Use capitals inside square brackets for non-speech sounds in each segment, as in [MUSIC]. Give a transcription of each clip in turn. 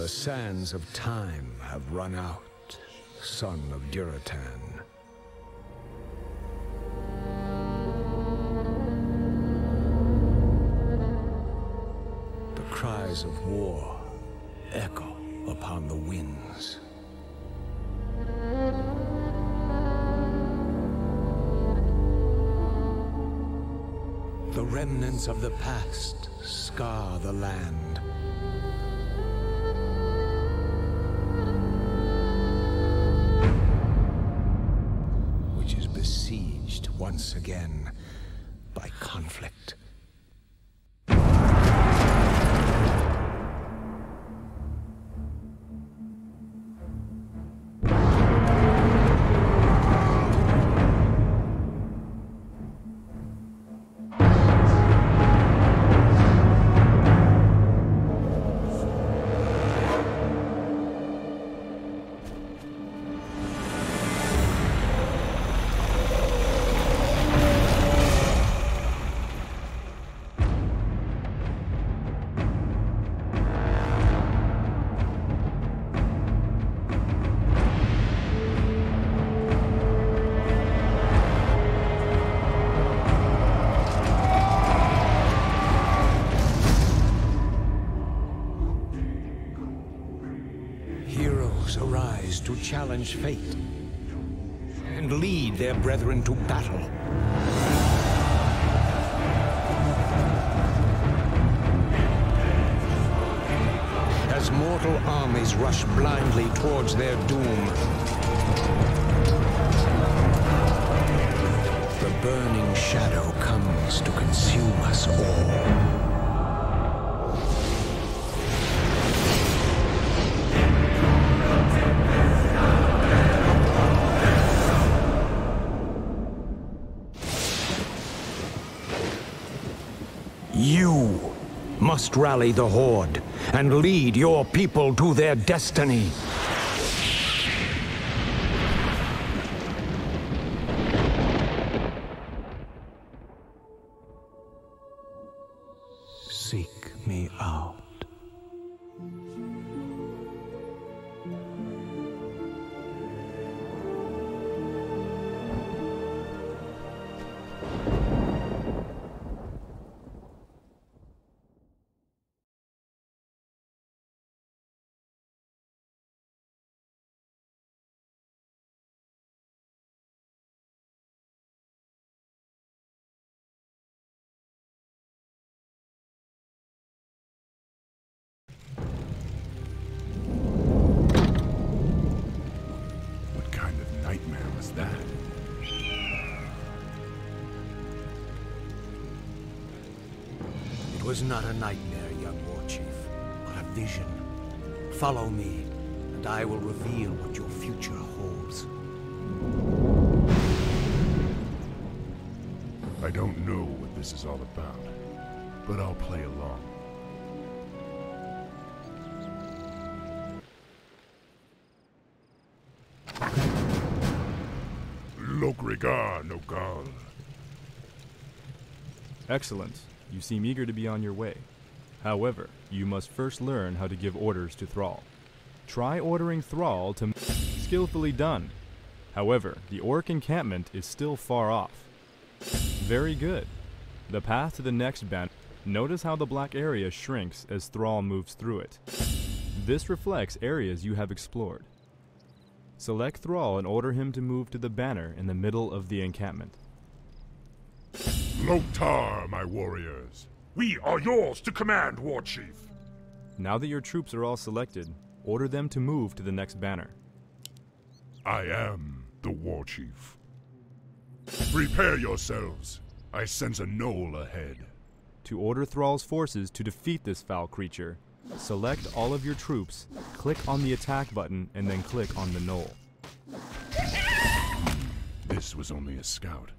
The sands of time have run out, son of Durotan. The cries of war echo upon the winds. The remnants of the past scar the land. Challenge fate and lead their brethren to battle. As mortal armies rush blindly towards their doom, the burning shadow comes to consume us all. Must rally the Horde and lead your people to their destiny. Seek me out. Was not a nightmare, young war chief, but a vision. Follow me, and I will reveal what your future holds. I don't know what this is all about, but I'll play along. Lokrigar Nogal. Excellent. You seem eager to be on your way. However, you must first learn how to give orders to Thrall. Try ordering Thrall to skillfully done. However, the orc encampment is still far off. Very good. The path to the next band. Notice how the black area shrinks as Thrall moves through it. This reflects areas you have explored. Select Thrall and order him to move to the banner in the middle of the encampment. Loktar, my warriors. We are yours to command, War Chief. Now that your troops are all selected, order them to move to the next banner. I am the War Chief. Prepare yourselves. I sense a gnoll ahead. To order Thrall's forces to defeat this foul creature, select all of your troops, click on the attack button, and then click on the gnoll. This was only a scout,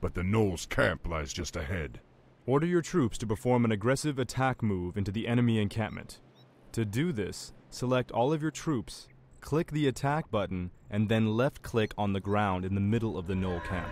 but the gnoll's camp lies just ahead. Order your troops to perform an aggressive attack move into the enemy encampment. To do this, select all of your troops, click the attack button, and then left click on the ground in the middle of the gnoll camp.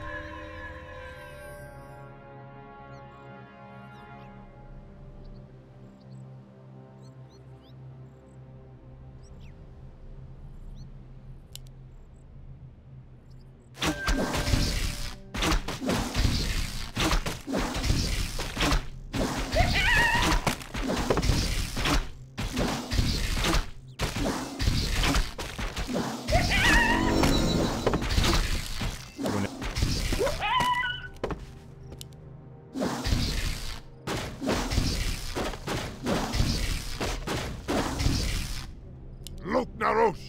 Narosh!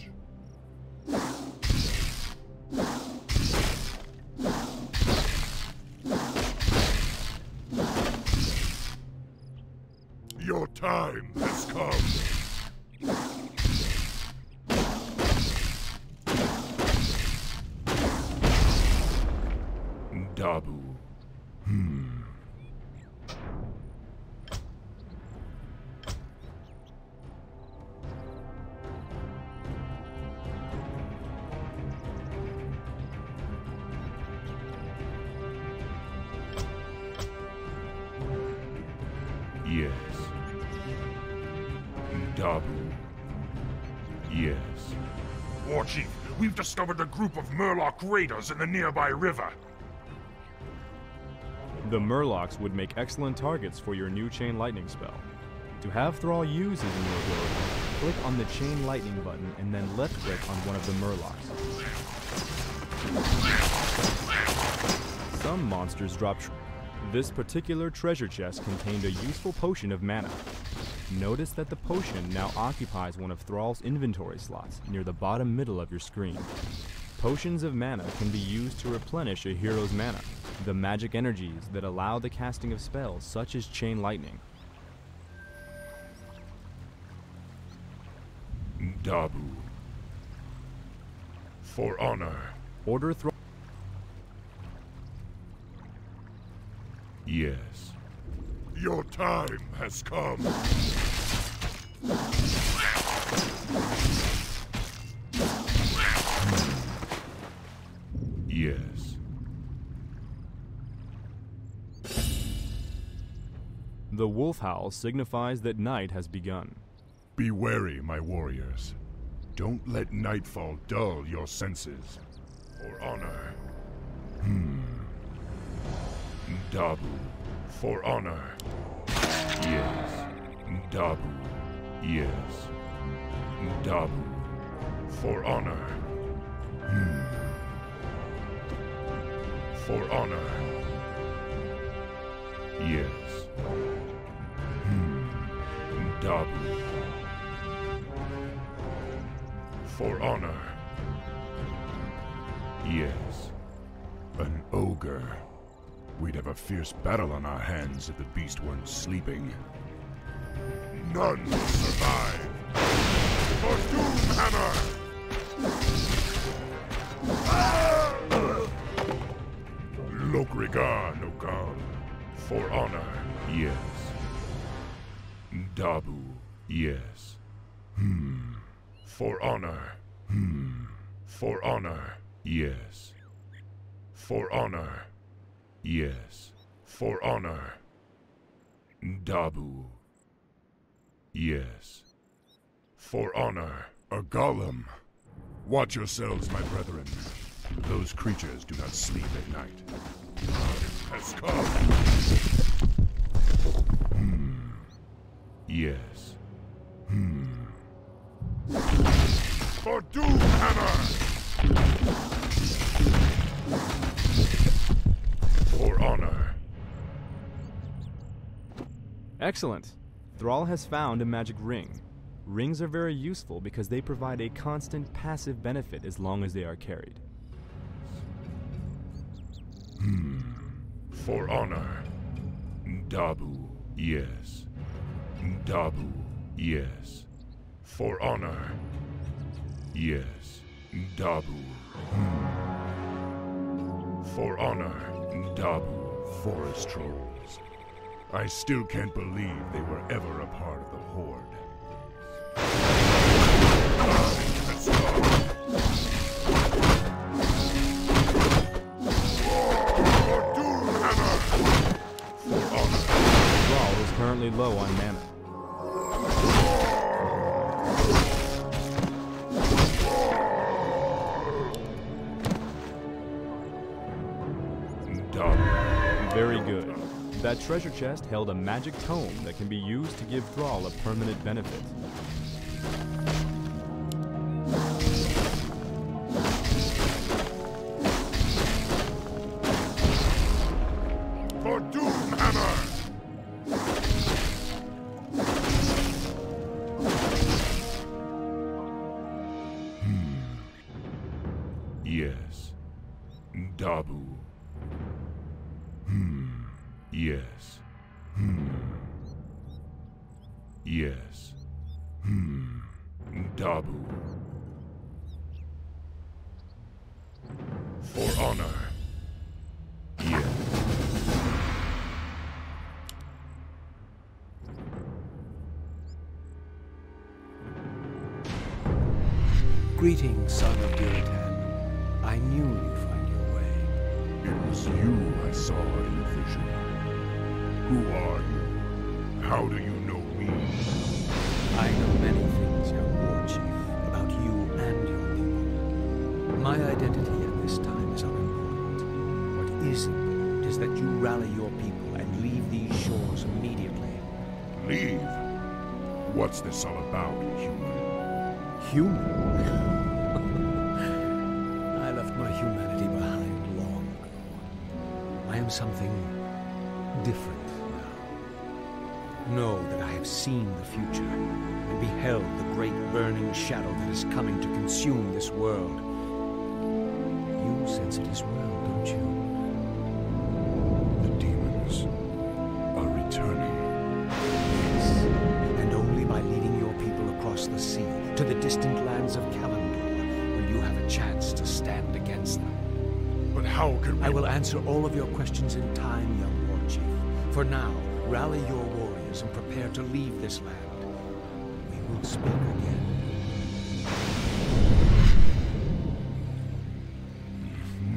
Discovered a group of Murloc raiders in the nearby river. The Murlocs would make excellent targets for your new Chain Lightning spell. To have Thrall use his new ability, click on the Chain Lightning button and then left click on one of the Murlocs. Some monsters drop. This particular treasure chest contained a useful potion of mana. Notice that the potion now occupies one of Thrall's inventory slots near the bottom middle of your screen. Potions of mana can be used to replenish a hero's mana, the magic energies that allow the casting of spells such as Chain Lightning. Dabu. For honor. Order Thrall. Yes. Your time has come. Yes. The wolf howl signifies that night has begun. Be wary, my warriors. Don't let nightfall dull your senses. For honor. Hmm. Dabu. For honor. Yes. Dabu. Yes. Dabu. For honor. Hmm. For honor. Yes. Hmm. Dabu. For honor. Yes. An ogre. We'd have a fierce battle on our hands if the beast weren't sleeping. None will survive. For Doomhammer! Lokrigar Nokam. For honor, yes. Dabu, yes. Hmm. For honor. Hmm. For honor, yes. For honor. Yes. For honor. Dabu. Yes. For honor. A golem. Watch yourselves, my brethren. Those creatures do not sleep at night. Hmm. Yes. Hmm. For Doomhammer! For honor. Excellent! Thrall has found a magic ring. Rings are very useful because they provide a constant passive benefit as long as they are carried. For honor. Dabu, yes. Dabu, yes. For honor. Yes. Dabu. Hmm. For honor. Dabu, forest trolls. I still can't believe they were ever a part of the Horde. Let's go. For Doomhammer! For is currently low on mana. That treasure chest held a magic tome that can be used to give Thrall a permanent benefit. Leave? What's this all about, human? Human? [LAUGHS] I left my humanity behind long ago. I am something different now. Know that I have seen the future and beheld the great burning shadow that is coming to consume this world. You sense it as well, don't you? Answer all of your questions in time, young war chief. For now, rally your warriors and prepare to leave this land. We will speak again.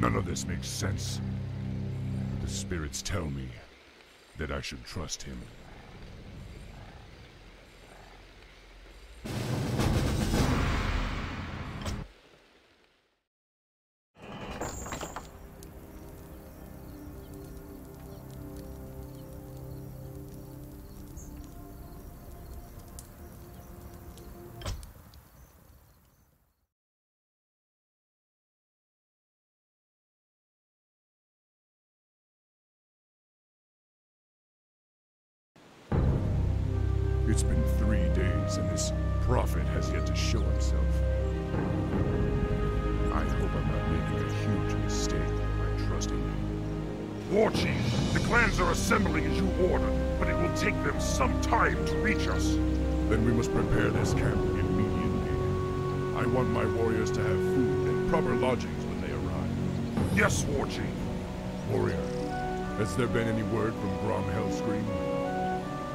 None of this makes sense. The spirits tell me that I should trust him. Warriors to have food and proper lodgings when they arrive. Yes, War Chief. Warrior, has there been any word from Grom Hellscream?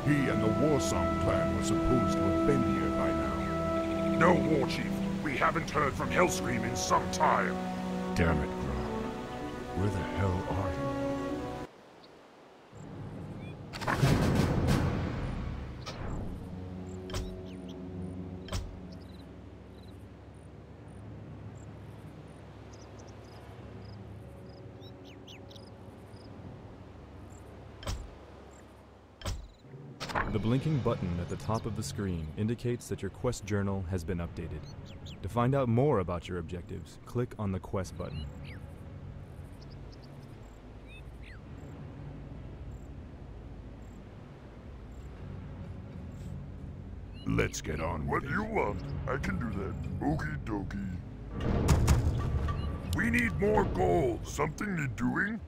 He and the Warsong clan were supposed to have been here by now. No, War Chief. We haven't heard from Hellscream in some time. Damn it, Grom. Where the hell are blinking button at the top of the screen indicates that your quest journal has been updated. To find out more about your objectives, click on the quest button. Let's get on What do you want? I can do that. Okie dokie. We need more gold. Something need doing?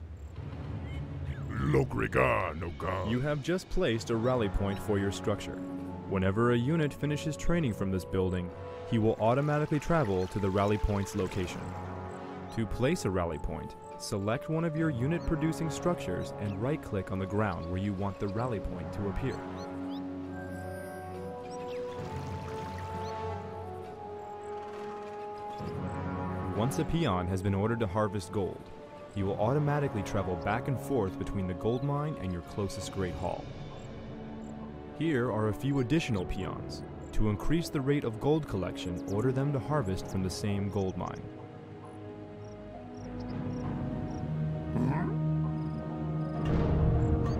Oh God. You have just placed a rally point for your structure. Whenever a unit finishes training from this building, he will automatically travel to the rally point's location. To place a rally point, select one of your unit producing structures and right click on the ground where you want the rally point to appear. Once a peon has been ordered to harvest gold, he will automatically travel back and forth between the gold mine and your closest Great Hall. Here are a few additional peons. To increase the rate of gold collection, order them to harvest from the same gold mine.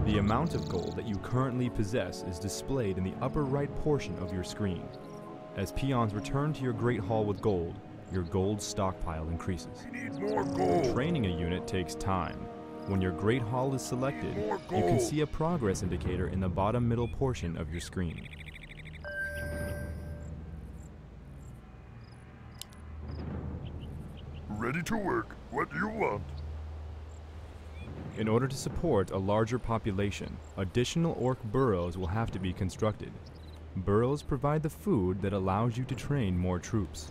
The amount of gold that you currently possess is displayed in the upper right portion of your screen. As peons return to your Great Hall with gold, your gold stockpile increases. We need more gold. Training a unit takes time. When your Great Hall is selected, you can see a progress indicator in the bottom middle portion of your screen. Ready to work. What do you want? In order to support a larger population, additional orc burrows will have to be constructed. Burrows provide the food that allows you to train more troops.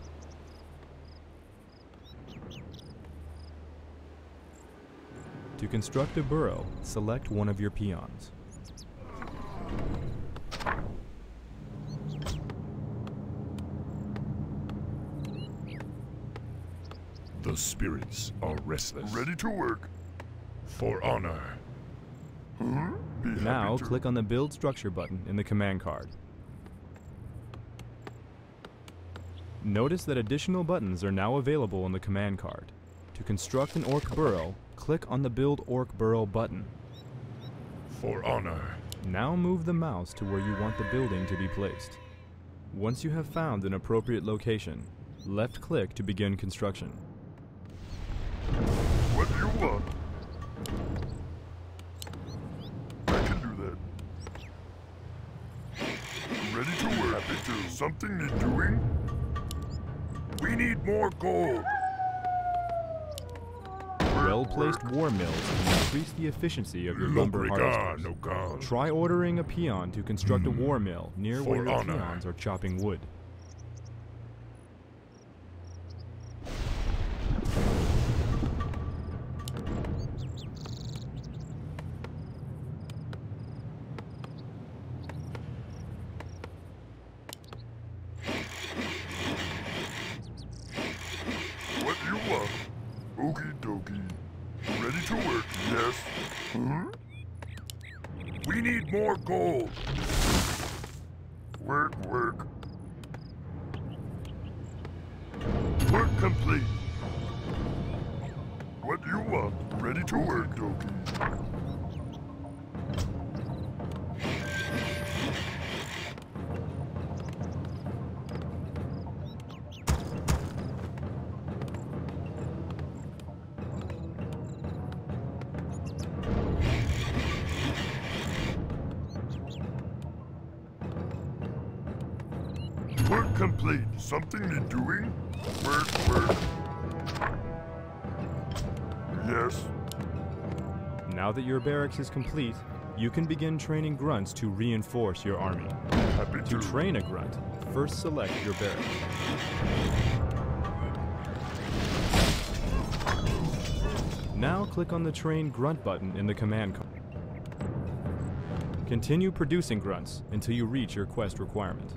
To construct a burrow, select one of your peons. The spirits are restless. Ready to work. For honor. Hmm? Huh? Now, click on the Build Structure button in the command card. Notice that additional buttons are now available in the command card. To construct an orc burrow, click on the Build Orc Burrow button. For honor. Now move the mouse to where you want the building to be placed. Once you have found an appropriate location, left click to begin construction. What do you want? I can do that. Ready to work. Happy to. Something need doing? We need more gold. Well placed war mills can increase the efficiency of your lumber harvesters. Try ordering a peon to construct a Hmm. war mill near where your peons are chopping wood. What do you want? Okie dokie. Ready to work, yes. Huh? We need more gold. Work, work. Work complete. What do you want? Ready to work, dokie. Something need doing? Work, work. Yes. Now that your barracks is complete, you can begin training grunts to reinforce your army. Happy To to. train a grunt, first select your barracks. Now click on the Train Grunt button in the command card. Continue producing grunts until you reach your quest requirement.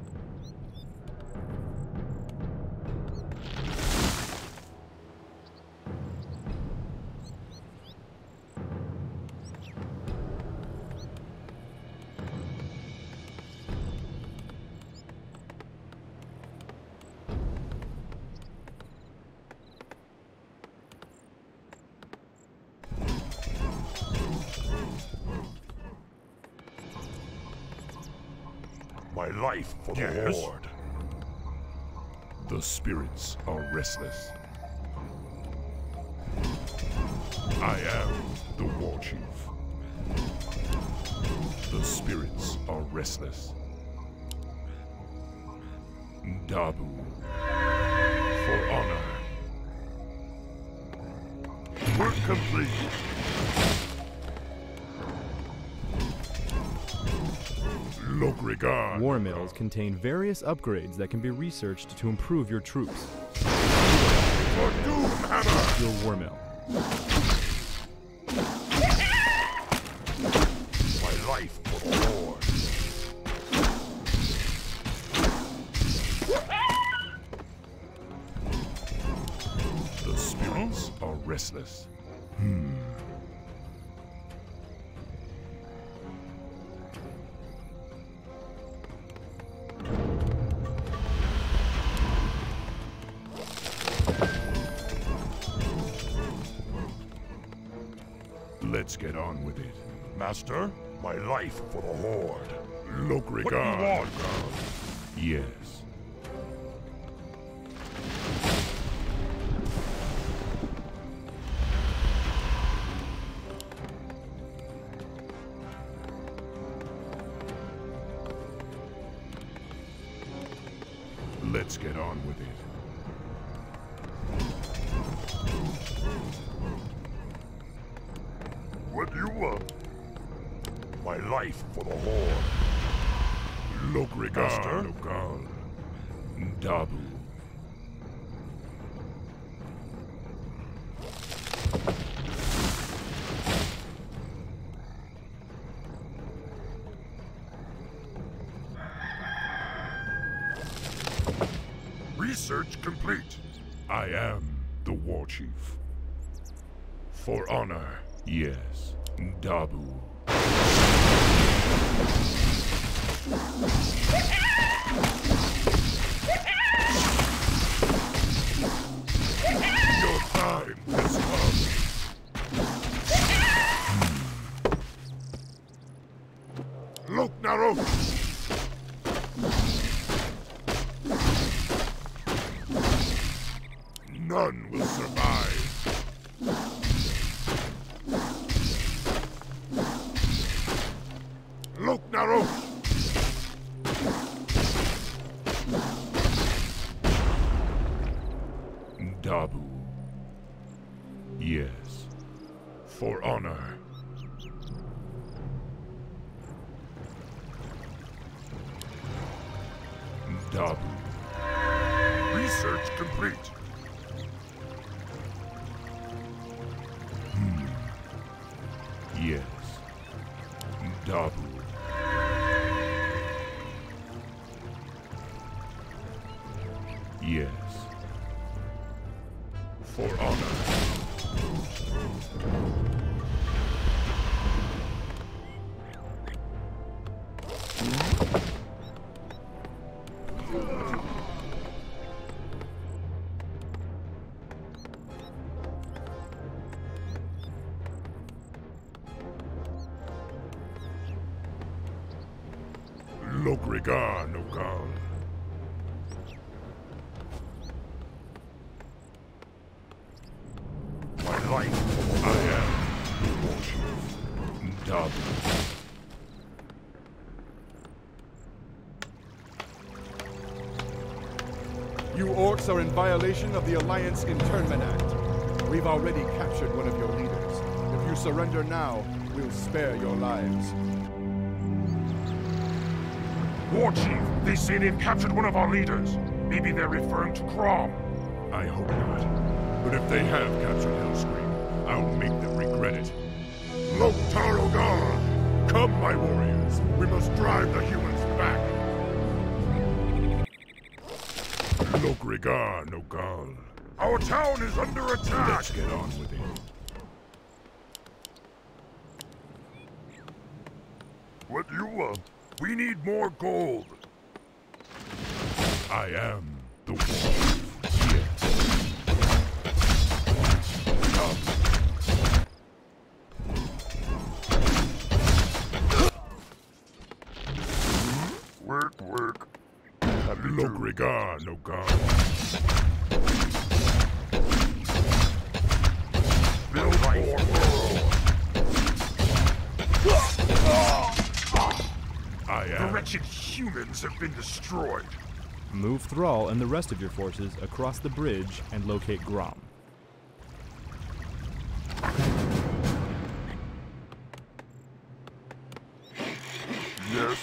Contain various upgrades that can be researched to improve your troops. For Doomhammer. Your war mill. Let's get on with it. What do you want? My life for the Horde. Logrigaster? Dabu. Chief. For honor, yes. Dabu. Lokrigar Nogal. My life I am chief. You orcs are in violation of the Alliance Internment Act. We've already captured one of your leaders. If you surrender now, we'll spare your lives. War Chief, they say they've captured one of our leaders. Maybe they're referring to Grom. I hope not. But if they have captured Hellscream, I'll make them regret it. Loktarogar! Come, my warriors. We must drive the humans back. Lokrigar Nogal. Our town is under attack. Let's get on with it. What do you want? We need more gold. I am the. Yes. Work, work. Happy to. Lokrigar have been destroyed. Move Thrall and the rest of your forces across the bridge and locate Grom. Yes.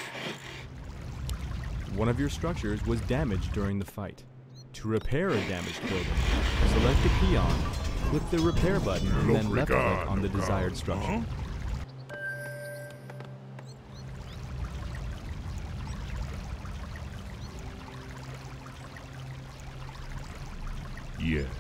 One of your structures was damaged during the fight. To repair a damaged building, select a peon, click the repair button, and then left click on the desired structure. Yes.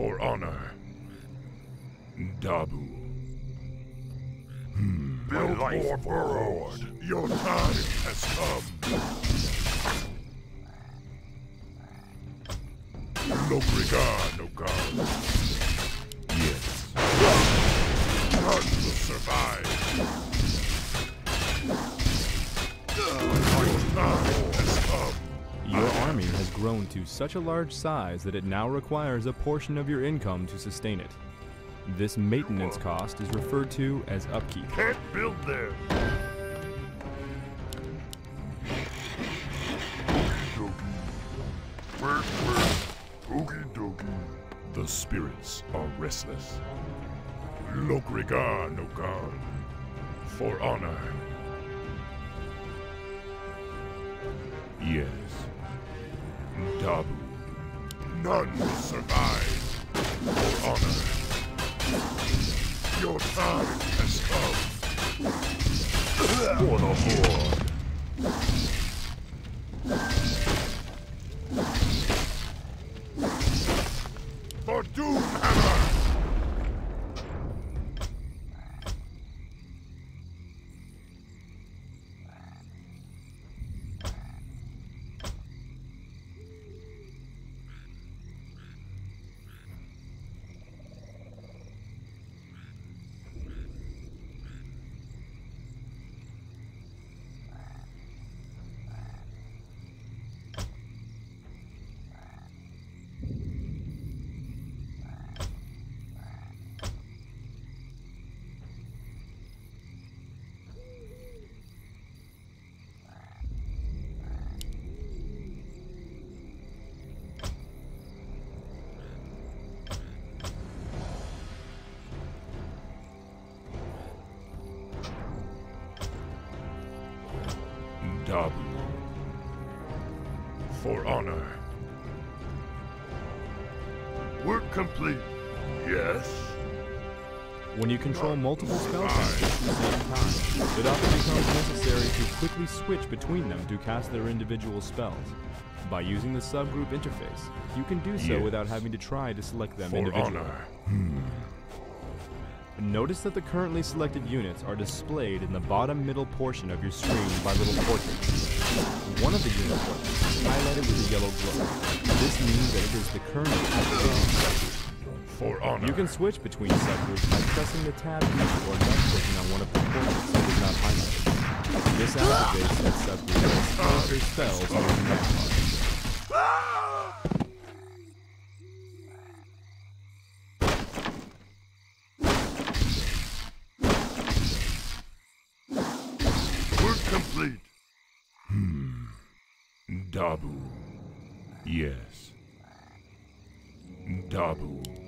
For honor. Dabu. Hmm, Build life more for burrows. Your time has come. No grown to such a large size that it now requires a portion of your income to sustain it. This maintenance cost is referred to as upkeep. Can't build there. Work, work. The spirits are restless. Lokrigar, no god. For honor. Yes. Dabu. None survive. For honor. Your time has come. For the Horde. Control multiple spell at the same time, it often becomes necessary to quickly switch between them to cast their individual spells. By using the subgroup interface, you can do so Yes. without having to try to select them For individually. honor. Hmm. Notice that the currently selected units are displayed in the bottom middle portion of your screen by little portraits. One of the unit portraits is highlighted with a yellow glow. This means that it is the current. For honor. You can switch between subgroups by pressing the tab key or left clicking on one of the portraits that is not highlighted. This activates that subgroup and displays their spells on the command bar. Work complete. Hmm. Dabu. Yes. Dabu.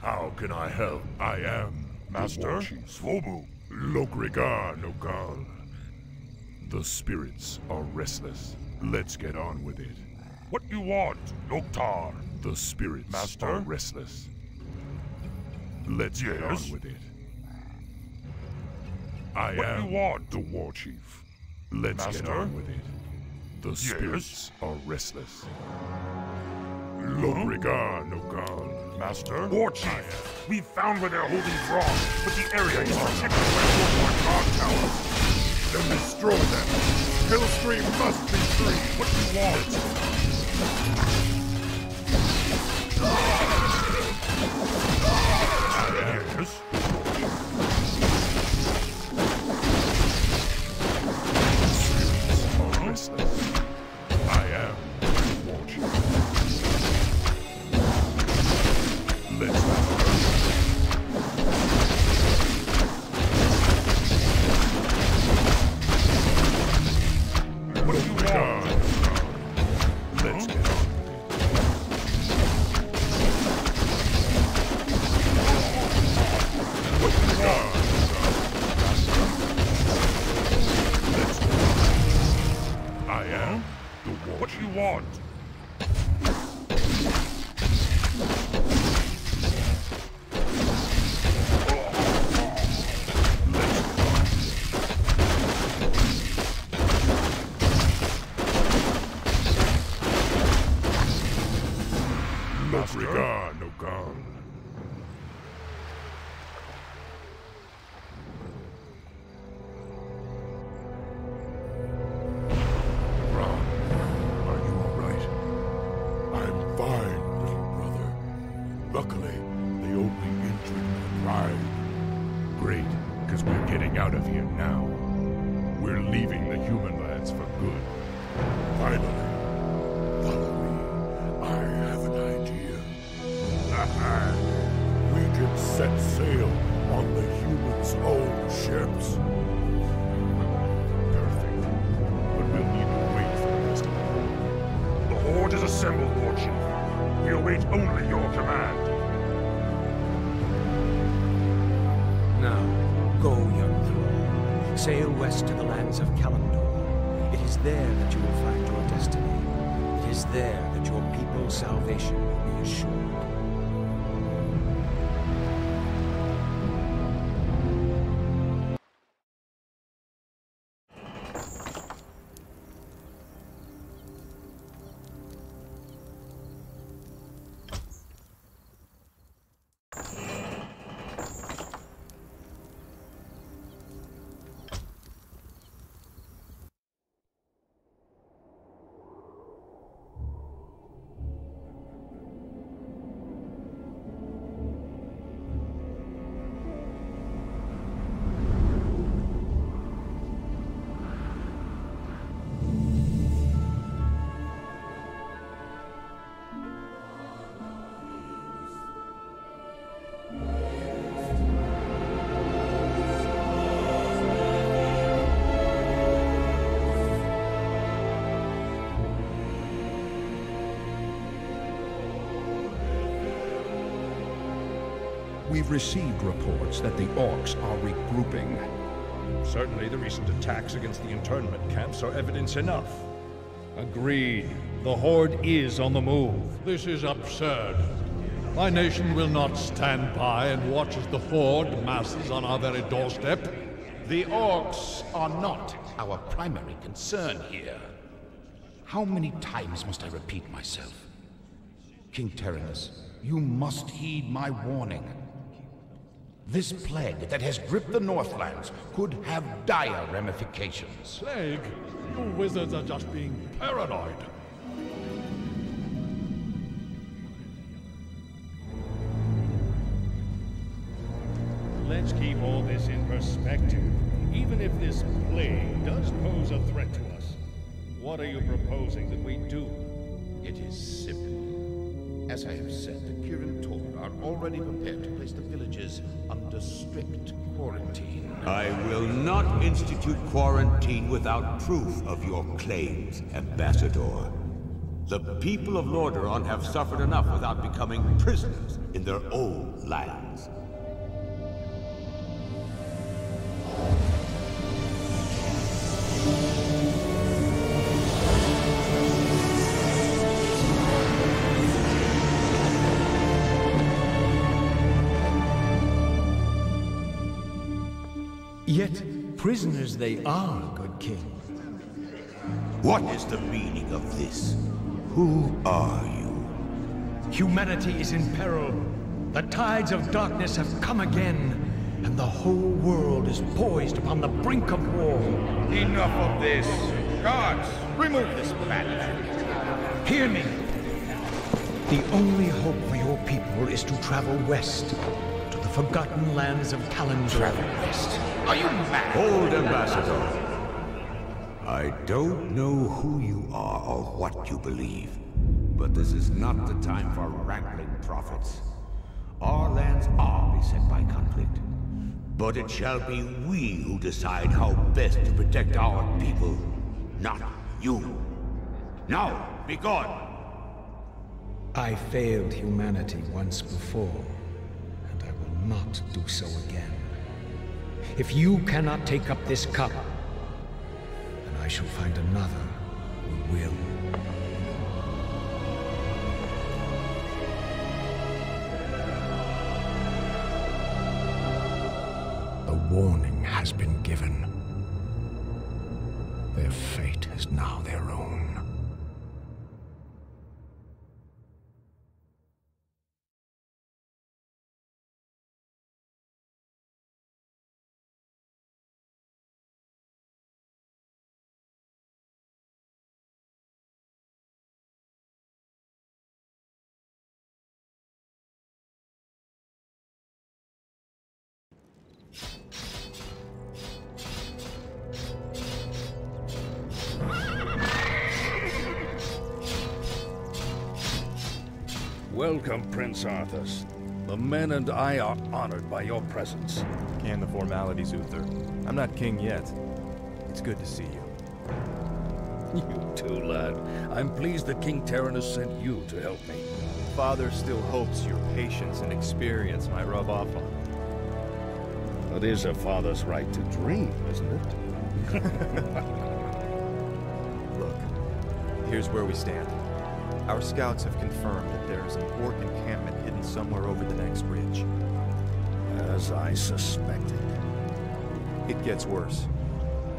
How can I help? I am Master? Swobu. Lokrigar Nogal. The spirits are restless. Let's get on with it. What do you want, Loktar? The spirits Master? are restless. Let's get on with it. I What am you want? the war chief. Let's get on with it. The spirits are restless. Lokrigar Nogal. Master? War Chief, We've found where they're holding Thrawn, but the area is protected by Warlord guard towers. Then destroy them. Hellscream must be free. What do you want? There that you will find your destiny. It is there that your people's salvation will be assured. Received reports that the Orcs are regrouping. Certainly the recent attacks against the internment camps are evidence enough. Agreed. The Horde is on the move. This is absurd. My nation will not stand by and watch as the Horde masses on our very doorstep. The Orcs are not our primary concern here. How many times must I repeat myself? King Terenas, you must heed my warning. This plague that has gripped the Northlands could have dire ramifications. Plague? You wizards are just being paranoid. Let's keep all this in perspective. Even if this plague does pose a threat to us, what are you proposing that we do? It is simple. As I have said, the Kirin Tor are already prepared to place the villages under strict quarantine. I will not institute quarantine without proof of your claims, Ambassador. The people of Lordaeron have suffered enough without becoming prisoners in their own lands. Yet, prisoners they are, good king. What is the meaning of this? Who are you? Humanity is in peril. The tides of darkness have come again, and the whole world is poised upon the brink of war. Enough of this. Guards, remove this bandage. Hear me. The only hope for your people is to travel west, to the forgotten lands of Kalimdor. Travel west. Are you mad? Hold, Ambassador. I don't know who you are or what you believe, but this is not the time for wrangling prophets. Our lands are beset by conflict, but it shall be we who decide how best to protect our people, not you. Now, be gone! I failed humanity once before, and I will not do so again if you cannot take up this cup, then I shall find another who will. A warning has been given. Their fate is now their own. Welcome, Prince Arthas. The men and I are honored by your presence. Can the formalities, Uther. I'm not king yet. It's good to see you. [LAUGHS] You too, lad. I'm pleased that King Terenas sent you to help me. Father still hopes your patience and experience might rub off on him. It is a father's right to dream, isn't it? [LAUGHS] Look, here's where we stand. Our scouts have confirmed that there is an orc encampment hidden somewhere over the next ridge. As I suspected. It gets worse.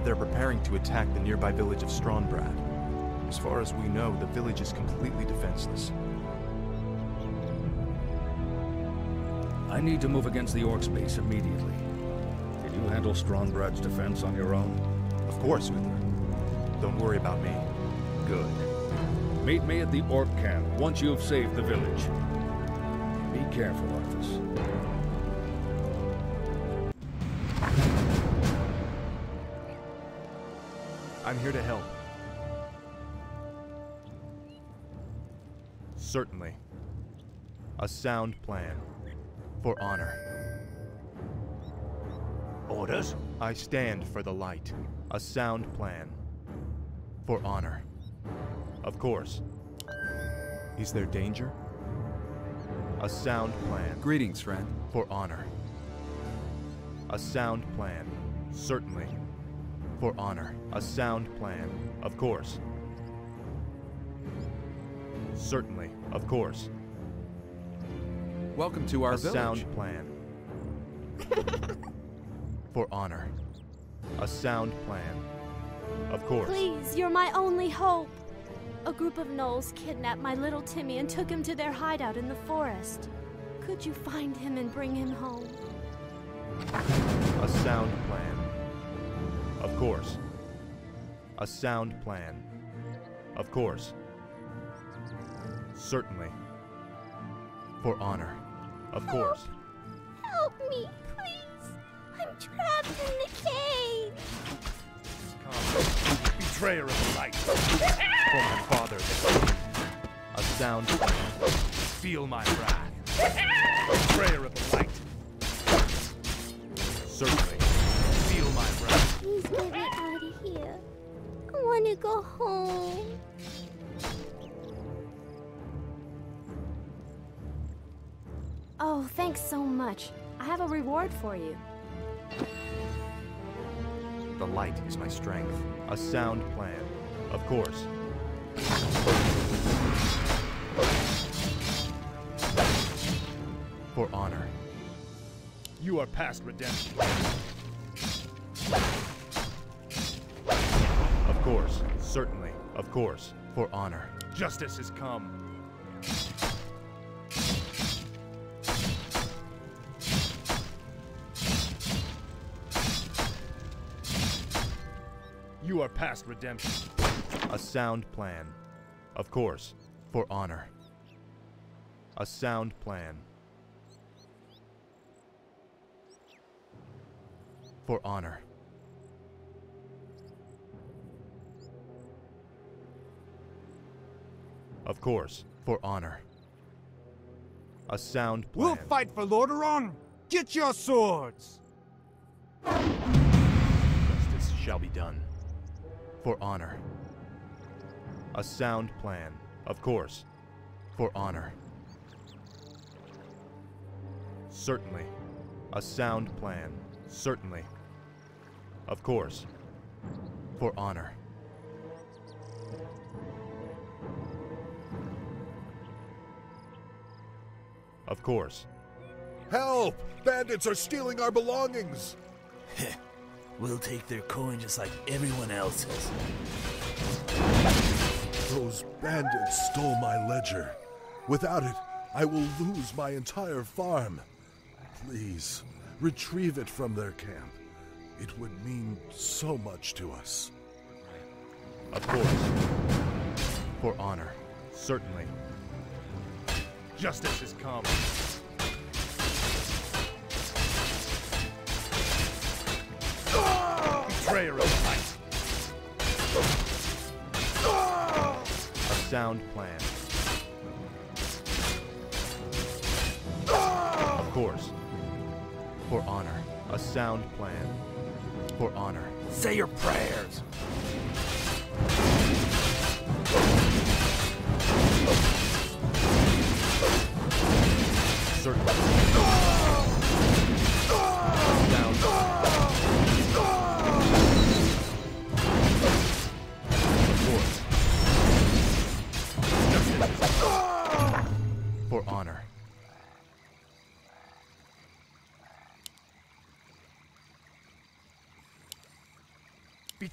They're preparing to attack the nearby village of Strahnbrad. As far as we know, the village is completely defenseless. I need to move against the Orcs base immediately. Can you handle Strahnbrad's defense on your own? Of course, Uther. Don't worry about me. Good. Meet me at the Orc camp once you have saved the village. Be careful, Arthas. I'm here to help. Certainly. A sound plan. For honor. Orders? I stand for the light. A sound plan. For honor. Of course. Is there danger? A sound plan. Greetings, friend. For honor. A sound plan. Certainly. For honor. A sound plan. Of course. Certainly. Of course. Welcome to our a village. sound plan. [LAUGHS] For honor. A sound plan. Of course. Please, you're my only hope. A group of gnolls kidnapped my little Timmy and took him to their hideout in the forest. Could you find him and bring him home? A sound plan. Of course. A sound plan. Of course. Certainly. For honor. Of course. Help me, please. I'm trapped in the cave. Betrayer of the light. [LAUGHS] For my father. A sound plan. Feel my wrath. Betrayer of the light. Certainly. Feel my wrath. Please get me out of here. I want to go home. Oh, thanks so much. I have a reward for you. The light is my strength. A sound plan. Of course. For honor. You are past redemption. Of course. Certainly. Of course. For honor. Justice has come. You are past redemption. A sound plan. Of course. For honor. A sound plan. For honor. Of course. For honor. A sound plan. We'll fight for Lordaeron! Get your swords! Justice shall be done. For honor. A sound plan. Of course. For honor. Certainly. A sound plan. Certainly. Of course. For honor. Of course. Help! Bandits are stealing our belongings! [LAUGHS] we'll take their coin just like everyone else's. Those bandits stole my ledger. Without it, I will lose my entire farm. Please, retrieve it from their camp. It would mean so much to us. Of course. For honor. Certainly. Justice has come. Betrayer of the. Sound plan. Of course. For honor. A sound plan. For honor. Say your prayers. Certainly.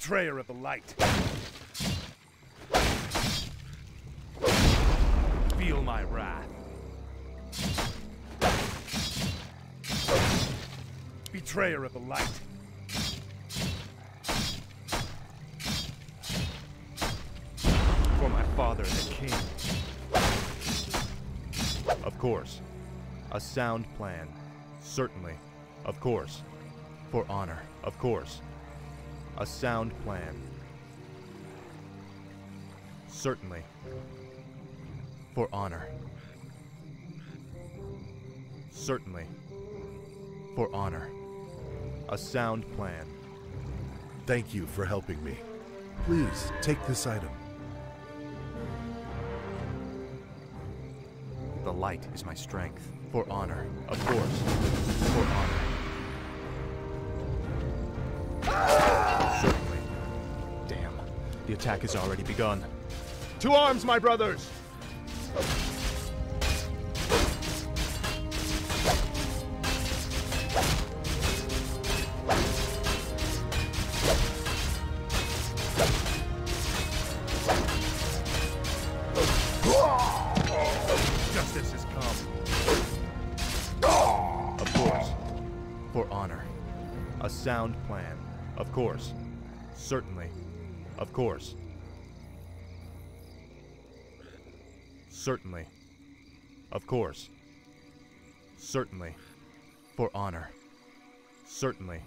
Betrayer of the light. Feel my wrath. Betrayer of the light. For my father, the king. Of course. A sound plan. Certainly. Of course. For honor. Of course. A sound plan. Certainly. For honor. Certainly. For honor. A sound plan. Thank you for helping me. Please, take this item. The light is my strength. For honor. Of course. For honor. Attack has already begun. To arms, my brothers! Justice has come. Of course. For honor. A sound plan. Of course. Certainly. Of course. Certainly. Of course. Certainly. For honor. Certainly.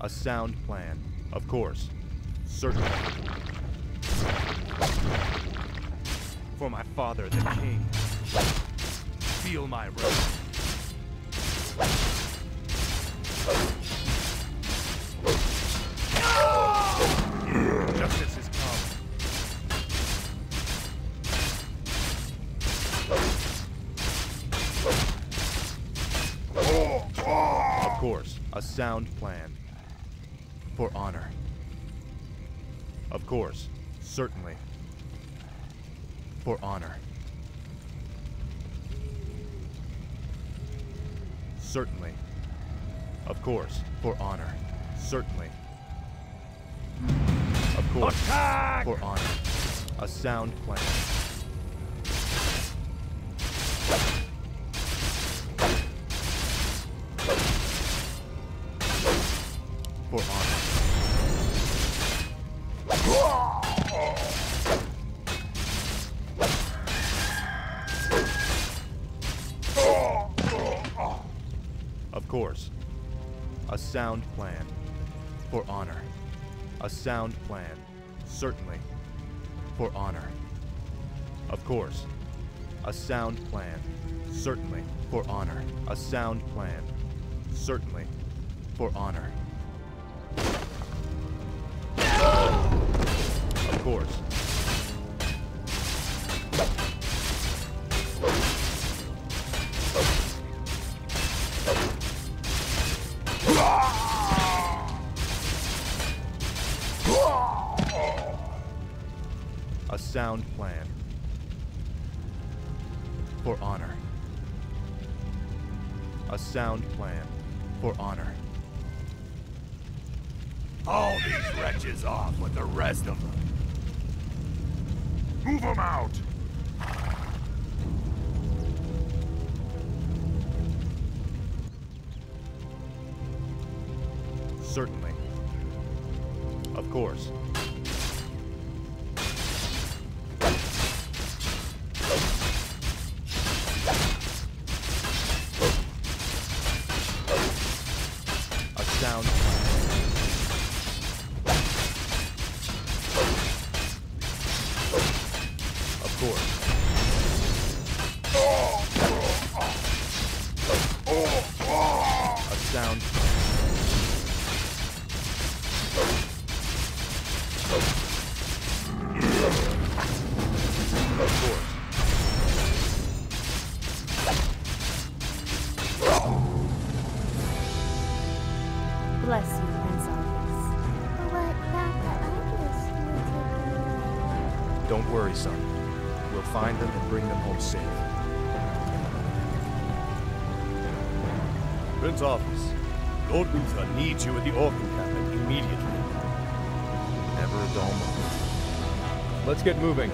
A sound plan. Of course. Certainly. For my father, the king. Feel my wrath. Sound plan. For honor. Of course, certainly. For honor. Certainly. Of course, for honor. Certainly. Of course, Attack! for honor. A sound plan. Sound plan. Certainly. For honor. Of course. A sound plan. Certainly. For honor. A sound plan. Certainly. For honor. Of course. Sound plan. For honor. All these wretches off with the rest of them. Move them out! Don't worry, son. We'll find them and bring them home safe. Prince Arthas, Lord Uther needs you at the Orc Cabin immediately. Never a dull moment. Let's get moving.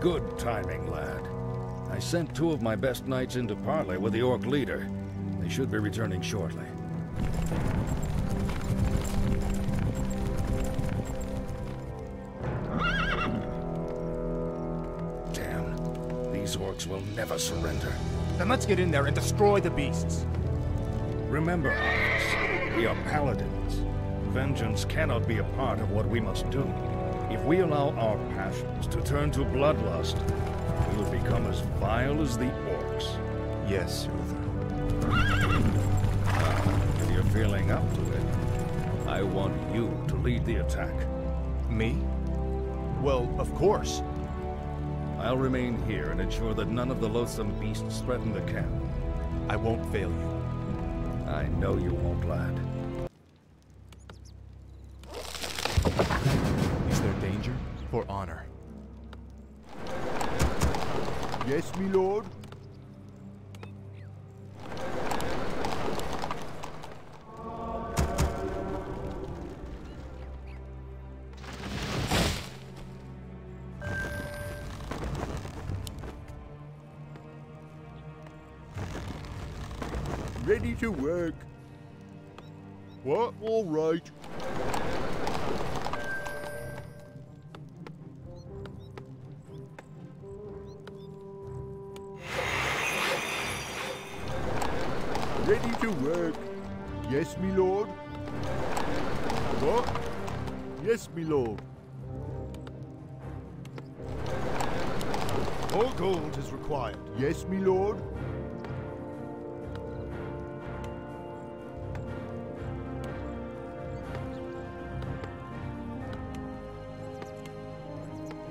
Good timing, lad. I sent two of my best knights into parley with the Orc leader. They should be returning shortly. Damn. These orcs will never surrender. Then let's get in there and destroy the beasts. Remember, Arthas, we are paladins. Vengeance cannot be a part of what we must do. If we allow our passions to turn to bloodlust, we will become as vile as the orcs. Yes, Uther. If you're feeling up to it, I want you to lead the attack. Me? Well, of course. I'll remain here and ensure that none of the loathsome beasts threaten the camp. I won't fail you. I know you won't, lad.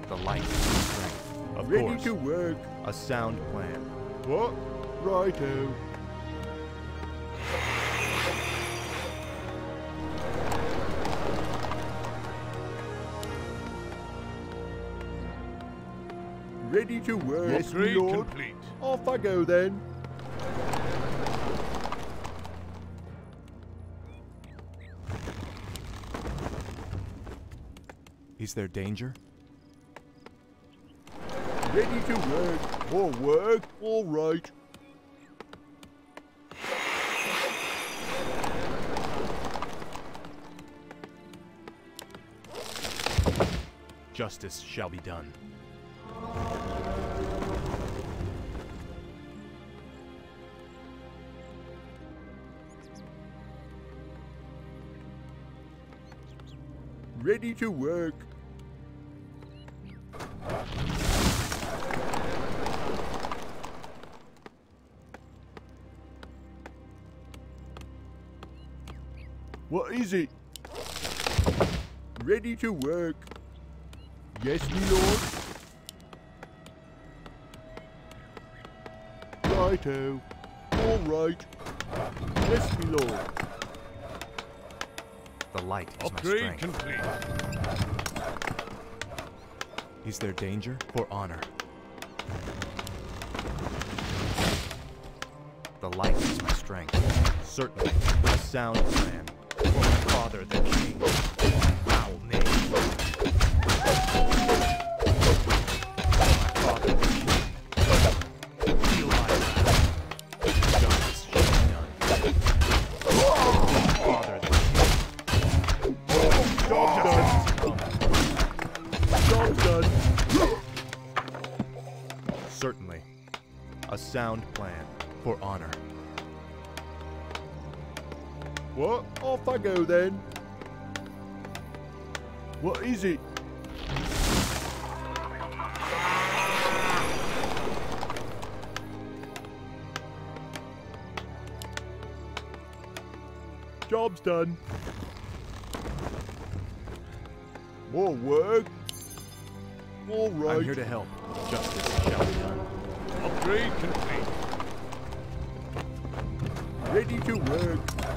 The light and strength. Of Ready course. to work. A sound plan. What? Righto. Ready to work. Yes, lord. complete. Off I go then. Is there danger? Ready to work. More work. All right. Justice shall be done. Ready to work. What is it? Ready to work. Yes, me lord. Righto. All right. Yes, me lord. The light is Upgrade my strength. complete. Is there danger? For honor. The light is my strength. Certainly. A sound plan. For my father, the king. Foul name. My father, the king. Feel my wrath. Justice shall be done. My father, the king. Job done. Job done. Certainly. A sound plan. I go then. What is it? Job's done. More work. All right. I'm here to help. Justice shall be done. Upgrade complete. Ready to work.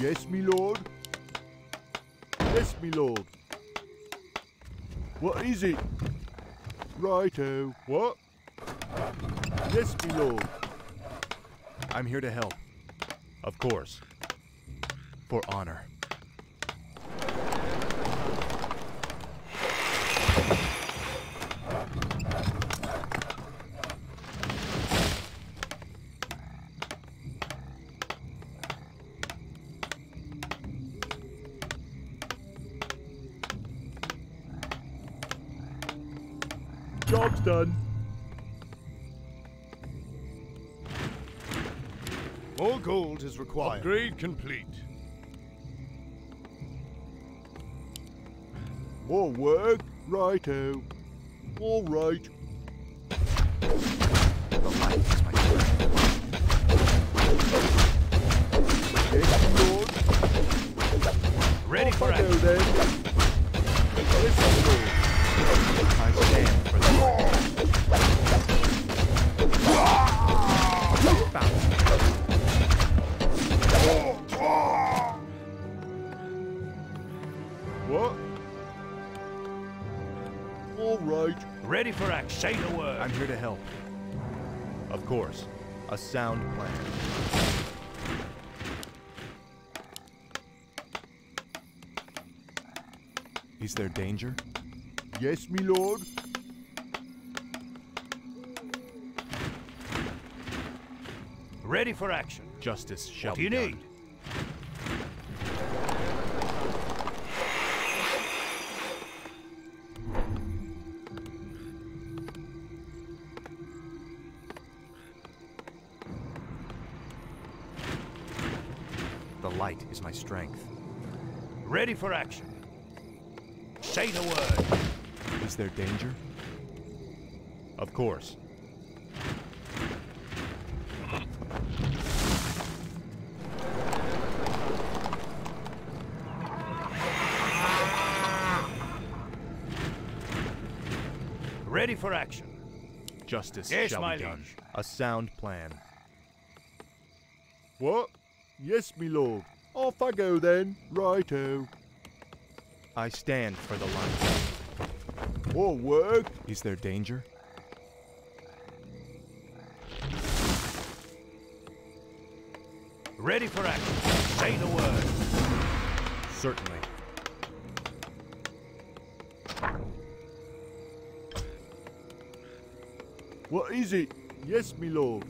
Yes, me lord. Yes, me lord. What is it? Righto. What? Yes, me lord. I'm here to help. Of course. For honor. Job's done. More gold is required. Upgrade complete. More work. Righto. All right. The light is my strength. Yes, me lord. Ready for I go action. For action. Say the word. I'm here to help. Of course. A sound plan. Is there danger? Yes, me lord. Ready for action. Justice shall What do you be done. There danger? Of course. Ready for action. Justice Yes, shall my be done. liege. A sound plan. What? Yes, my lord. Off I go then. Righto. I stand for the light. More work. Is there danger? Ready for action. Say the word. Certainly. What is it? Yes, me lord.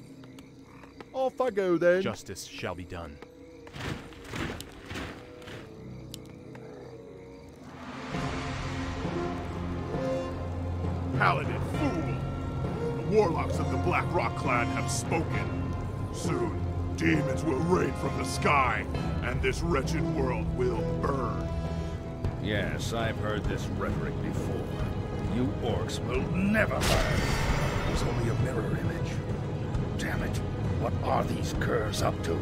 Off I go then. Justice shall be done. Paladin, fool! The warlocks of the Black Rock clan have spoken. Soon, Demons will rain from the sky, and this wretched world will burn. Yes, I've heard this rhetoric before. You orcs will never learn. It was only a mirror image. Damn it. What are these curs up to?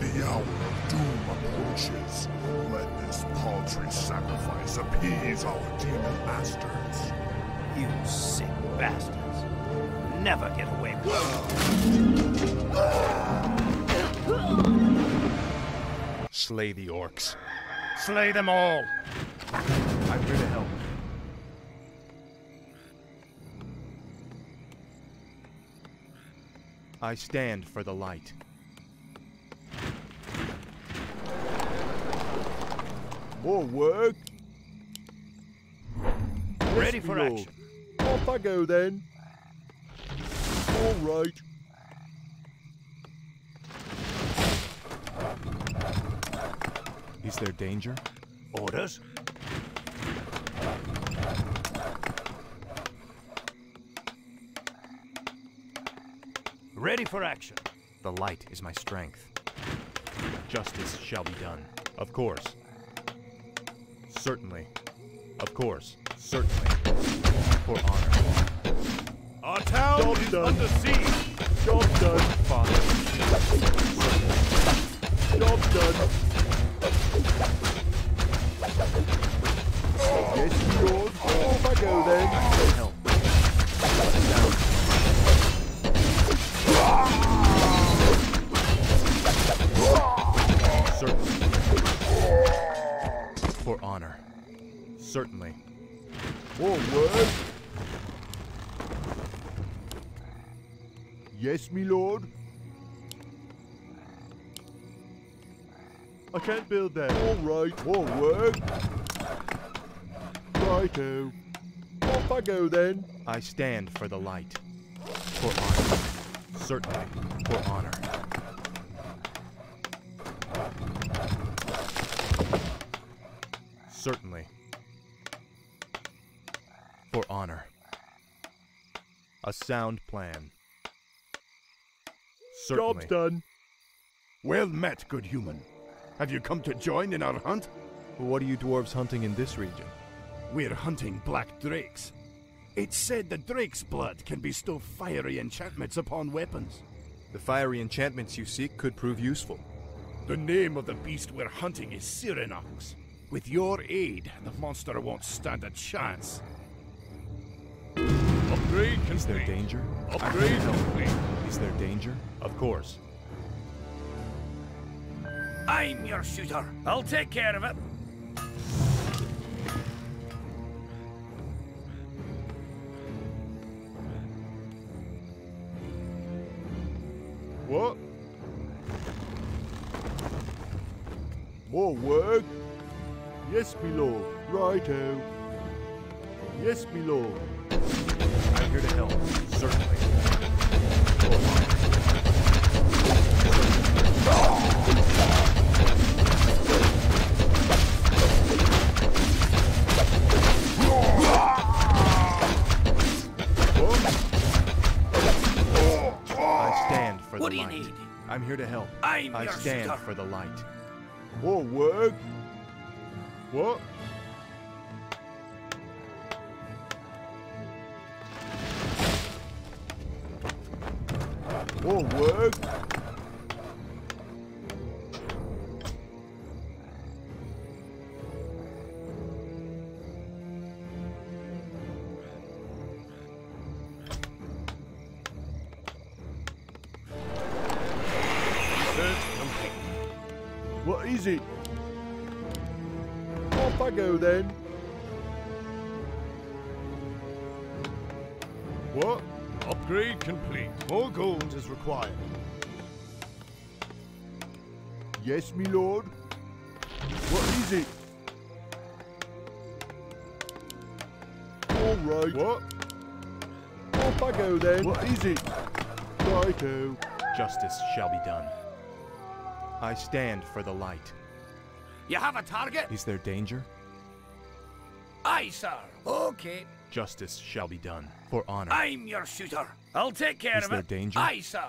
The hour of doom approaches. Let this paltry sacrifice appease our demon masters. You sick bastards. Never get away with Slay the orcs. Slay them all! I'm here to help. I stand for the light. More work. Ready Yes, for my lord. action. Off I go then. All right. Is there danger? Orders? Ready for action. The light is my strength. Justice shall be done. Of course. Certainly. Of course. Certainly. For honor. Our town Job is done. under siege. Job done. Father. Job done. Yes, my lord. Off I go then. Help. For honor. Certainly. More work. Yes, me lord. I can't build that. All right. More work. Righto. Off I go then. I stand for the light. For honor. Certainly. For honor. Certainly. For honor. A sound plan. Certainly. Job's done. Well met, good human. Have you come to join in our hunt? What are you dwarves hunting in this region? We're hunting black drakes. It's said the drake's blood can bestow fiery enchantments upon weapons. The fiery enchantments you seek could prove useful. The name of the beast we're hunting is Searinox. With your aid, the monster won't stand a chance. Upgrade complete. Is there danger? Upgrade complete. Is there danger? Of course. I'm your shooter. I'll take care of it. Righto. Yes, me lord. I'm here to help. Certainly. I stand for What the do you light. need? I'm here to help. I'm I stand for the light. Yes, me lord. What is it? All right. What? Off I go then. What is it? Righto. Justice shall be done. I stand for the light. You have a target? Is there danger? Aye, sir. Okay. Justice shall be done. For honor. I'm your shooter. I'll take care Is of it. Is there danger? Aye, sir.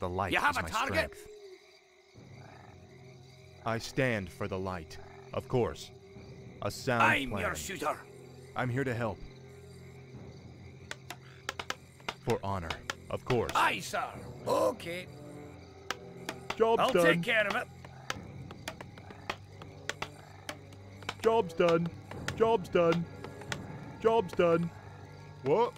The light You have is a my target? strength. I stand for the light. Of course. A sound I'm plan. your shooter. I'm here to help. For honor. Of course. Aye, sir. Okay. Job's done. I'll take care of it. Job's done. Job's done. Job's done. What?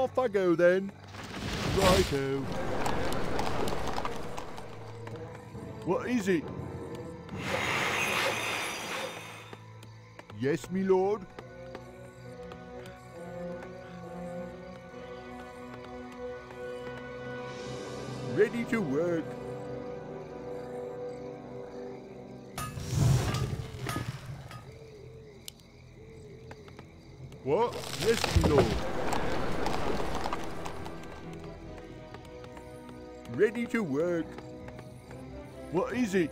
Off I go then. Righto. What is it? Yes, me lord. Ready to work. What? Yes, me lord. Ready to work. What is it?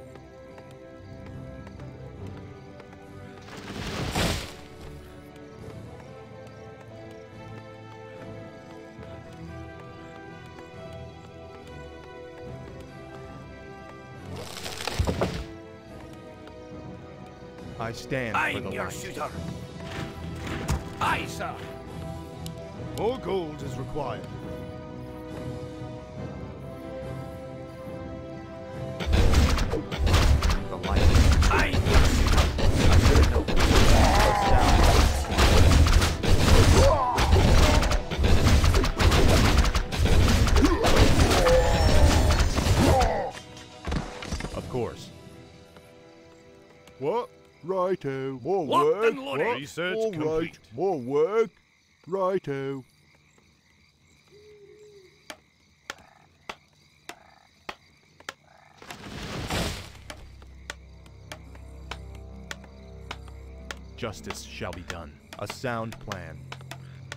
I stand for I'm the your light. shooter. Aye, sir. More gold is required. Research All right. complete. More work. Righto. Justice shall be done. A sound plan.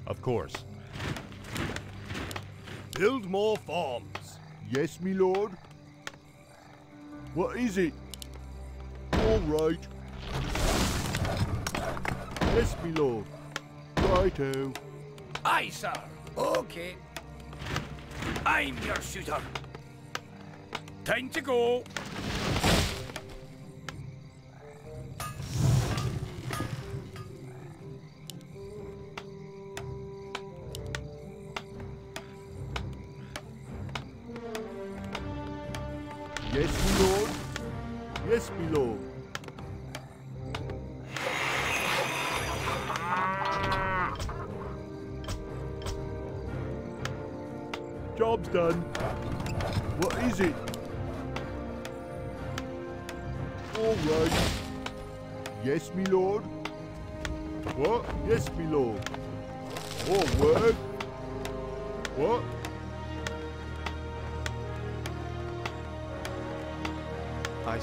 Of course. Build more farms. Yes, me lord. What is it? All right. Yes, me lord. Righto. Oh. Aye, sir. Okay. I'm your shooter. Time to go.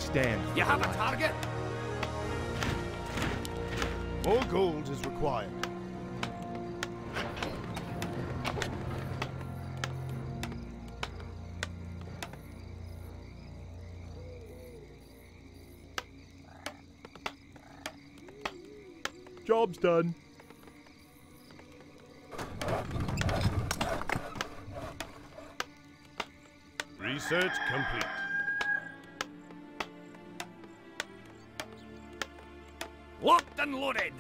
Stand You the have a target? More gold is required. Job's done. Research complete. Locked and loaded.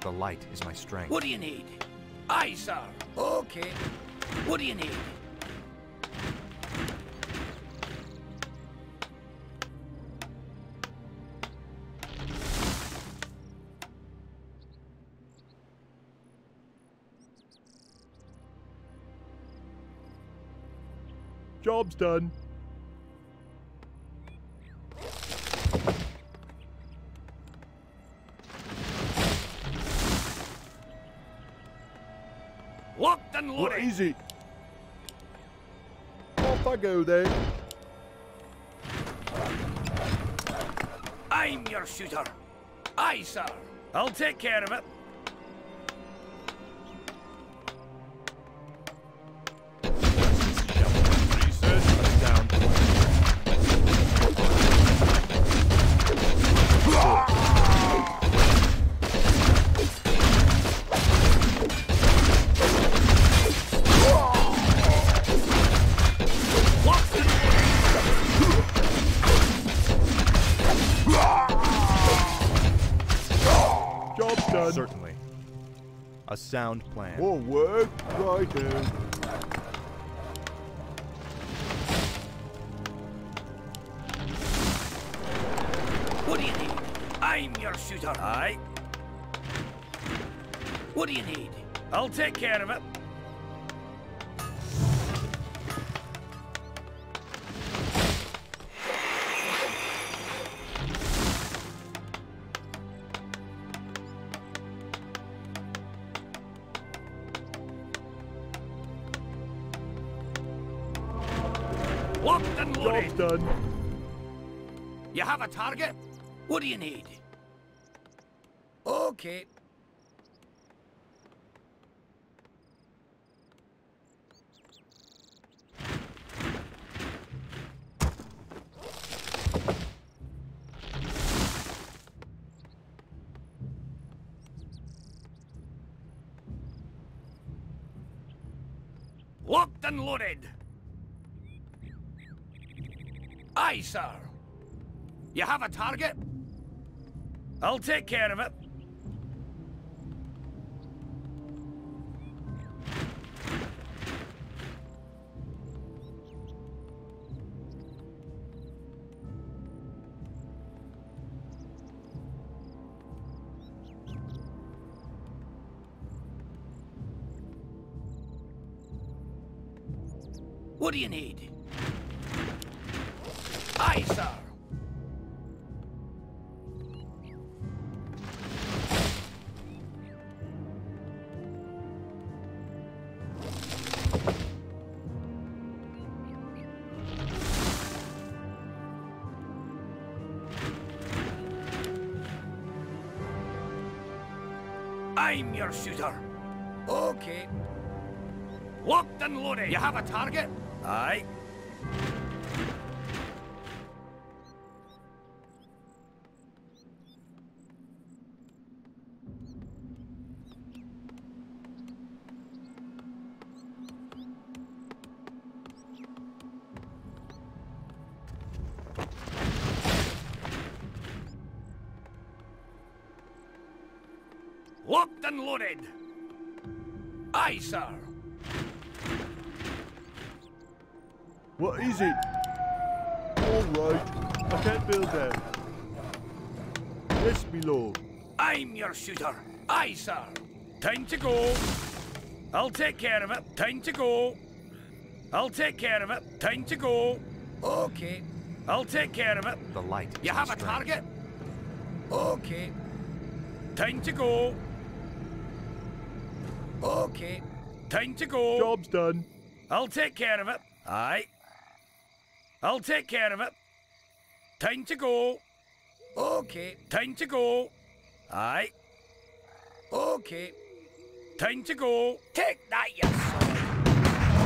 The light is my strength. What do you need? Aye, sir. Okay. What do you need? Job's done. It? Off I go then. I'm your shooter. Aye, sir. I'll take care of it. Sound plan. More work? Righto. What do you need? I'm your shooter. Aye. What do you need? I'll take care of it. Target? What do you need? Okay. Locked and loaded. Aye, sir. You have a target? I'll take care of it. I'm your shooter. Okay. Locked and loaded. You have a target? Aye. Locked loaded. Aye, sir. What is it? All right. I can't build that. Yes, me lord. I'm your shooter. Aye, sir. Time to go. I'll take care of it. Time to go. I'll take care of it. Time to go. Okay. I'll take care of it. The light. You have a strength. target? Okay. Time to go. Okay. Time to go. Job's done. I'll take care of it. Aye. I'll take care of it. Time to go. Okay. Time to go. Aye. Okay. Time to go. Take that, you son.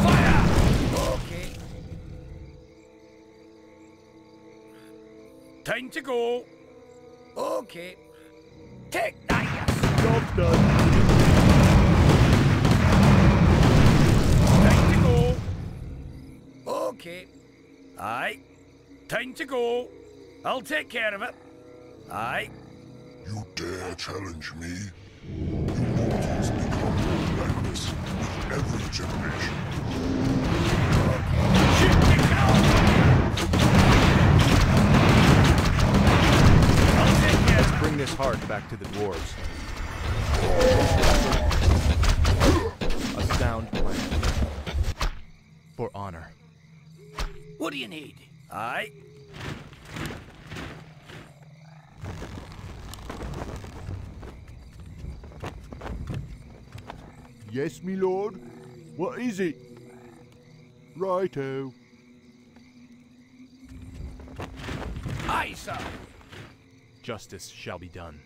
Fire! Okay. Time to go. Okay. Take that, you son. Job's done. Okay. Aye. Time to go. I'll take care of it. Aye. You dare challenge me? You mortals become more reckless with every generation. Let's bring this heart back to the dwarves. A sound plan. For honor. What do you need? Aye. Yes, me lord. What is it? Righto. Aye, sir. Justice shall be done.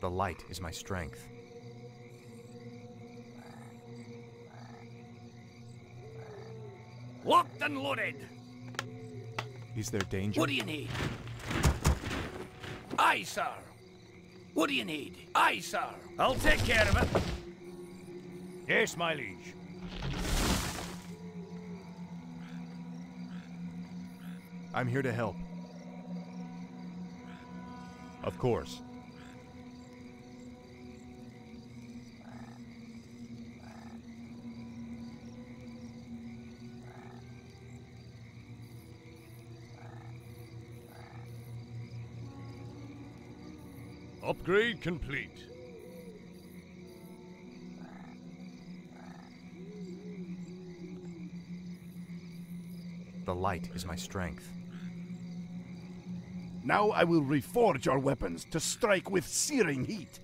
The light is my strength. Locked and loaded. Is there danger? What do you need? Aye, sir. What do you need? Aye, sir. I'll take care of it. Yes, my liege. I'm here to help. Of course. Upgrade complete. The light is my strength. Now I will reforge your weapons to strike with searing heat.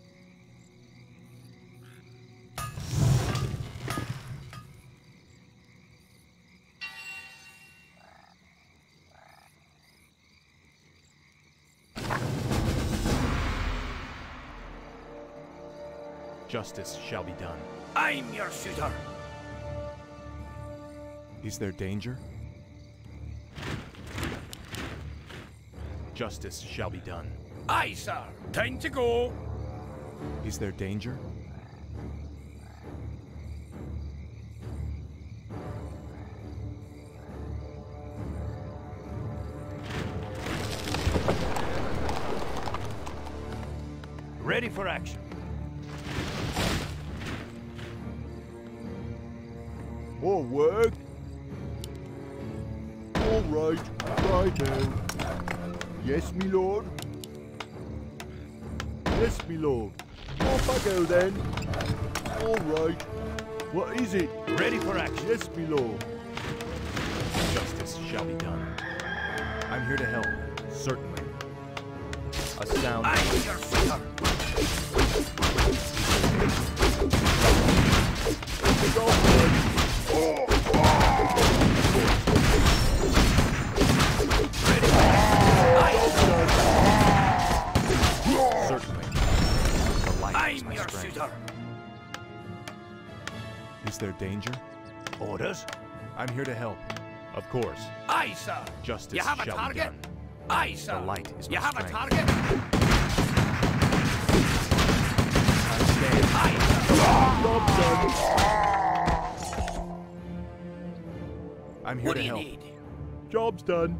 Justice shall be done. I'm your shooter. Is there danger? Justice shall be done. Aye, sir. Time to go. Is there danger? Sir. The light is You my have strength. a target? I stand. Aye, I'm here What to do you help. need? Job's done.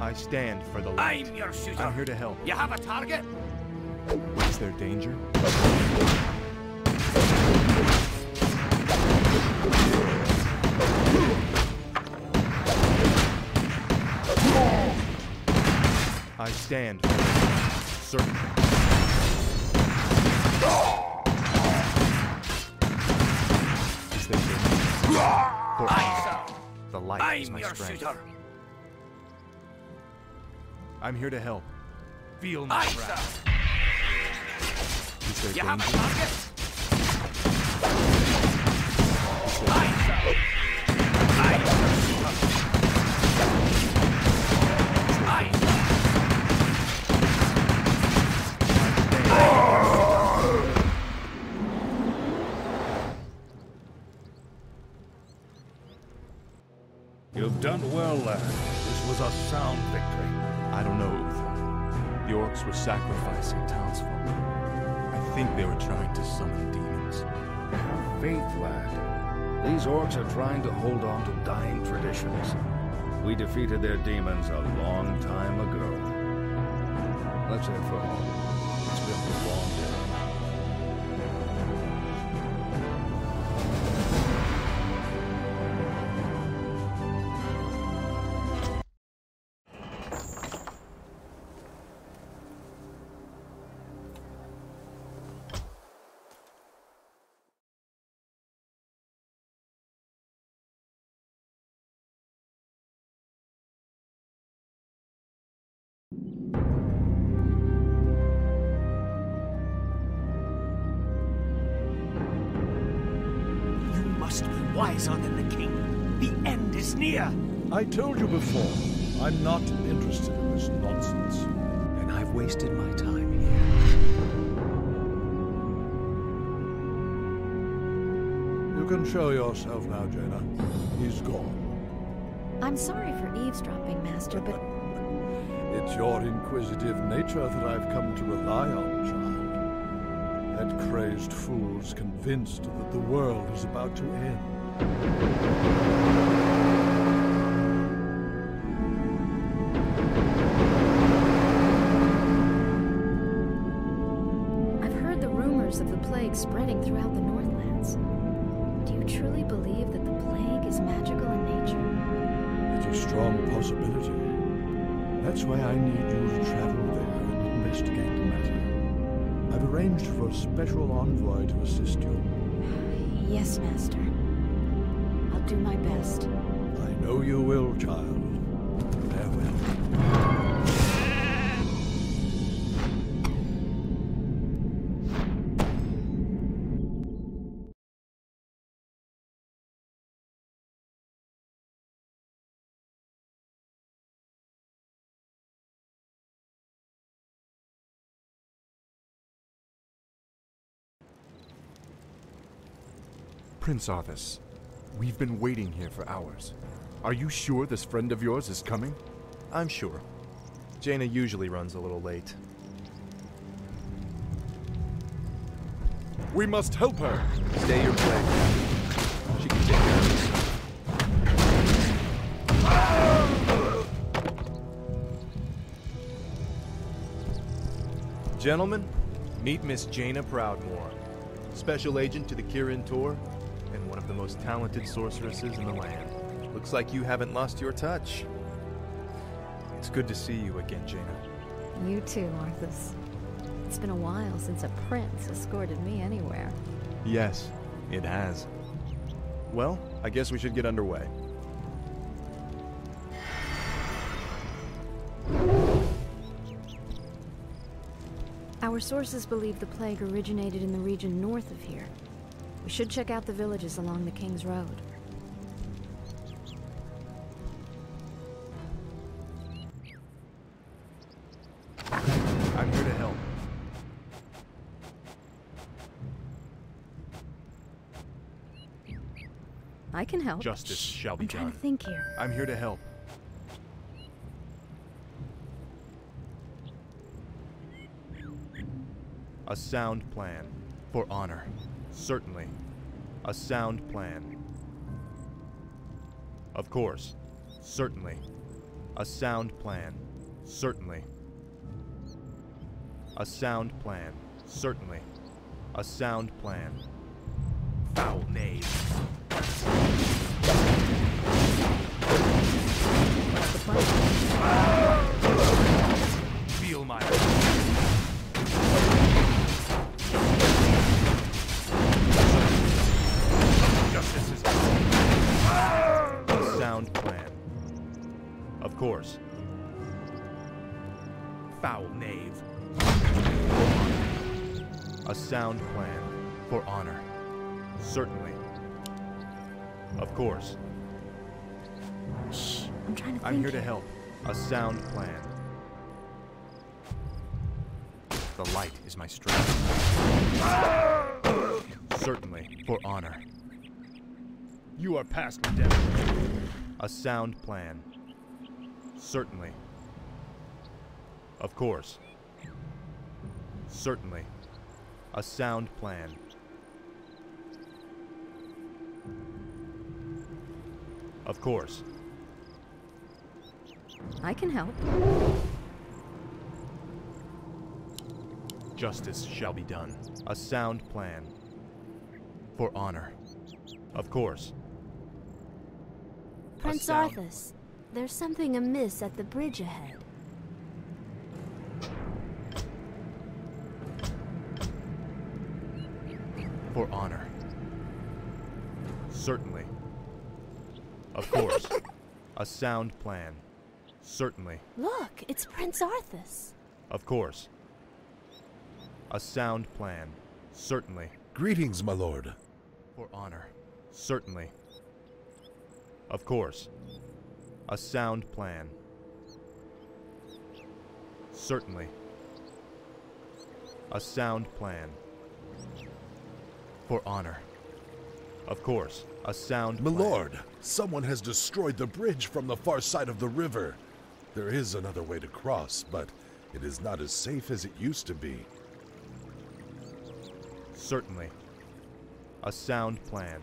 I stand for the light. I'm your shooter. I'm here to help. You have a target? Is there danger? Stand for the light. Certainly. Is there danger? For Aye, sir. the light I'm my your strength. shooter. I'm here to help. Feel my Aye, wrath. sir. Is there You have a danger? target? Is there Aye, sir. I'm your well, lad. This was a sound victory. I don't know, Uther. The orcs were sacrificing townsfolk. I think they were trying to summon demons. Have faith, lad. These orcs are trying to hold on to dying traditions. We defeated their demons a long time ago. Let's head for home. I told you before, I'm not interested in this nonsense. And I've wasted my time here. You can show yourself now, Jaina. He's gone. I'm sorry for eavesdropping, Master, but It's your inquisitive nature that I've come to rely on, child. That crazed fool's convinced that the world is about to end. I've heard the rumors of the plague spreading throughout the Northlands. Do you truly believe that the plague is magical in nature? It's a strong possibility. That's why I need you to travel there and investigate the matter. I've arranged for a special envoy to assist you. [SIGHS] Yes, Master. I'll do my best. I know you will, child. Prince Arthas, we've been waiting here for hours. Are you sure this friend of yours is coming? I'm sure. Jaina usually runs a little late. We must help her! Stay your place. She can take care of. Gentlemen, meet Miss Jaina Proudmoore, special agent to the Kirin Tor of the most talented sorceresses in the land. Looks like you haven't lost your touch. It's good to see you again, Jaina. You too, Arthas. It's been a while since a prince escorted me anywhere. Yes, it has. Well, I guess we should get underway. Our sources believe the plague originated in the region north of here. We should check out the villages along the King's Road. I'm here to help. I can help. Justice shall be I'm trying to think here. I'm here to help. A sound plan. For honor. Certainly. A sound plan. Of course. Certainly. A sound plan. Certainly. A sound plan. Certainly. A sound plan. Foul knave. Certainly. Of course. Shh, I'm trying to I'm here to help. A sound plan. The light is my strength. Certainly, for honor. You are past redemption. A sound plan. Certainly. Of course. Certainly. A sound plan. Of course. I can help. Justice shall be done. A sound plan. For honor. Of course. Prince Arthas, there's something amiss at the bridge ahead. For honor. Certainly. Of course. A sound plan. Certainly. Look, it's Prince Arthas. Of course. A sound plan. Certainly. Greetings, my lord. For honor. Certainly. Of course. A sound plan. Certainly. A sound plan. For honor. Of course. A sound My plan. lord, someone has destroyed the bridge from the far side of the river. There is another way to cross, but it is not as safe as it used to be. Certainly. A sound plan.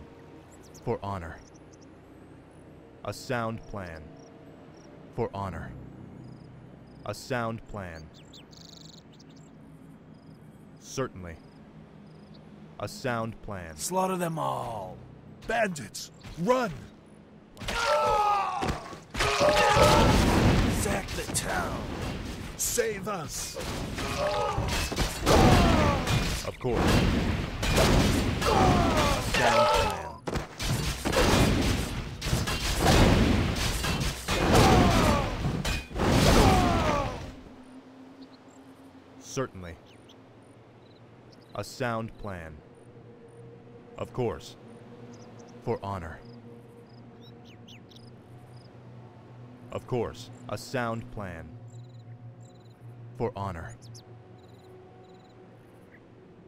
For honor. A sound plan. For honor. A sound plan. Certainly. A sound plan. Slaughter them all! Bandits, run! Sack the town. Save us! Of course. Plan. Certainly. A sound plan. Of course. For honor. Of course. A sound plan. For honor.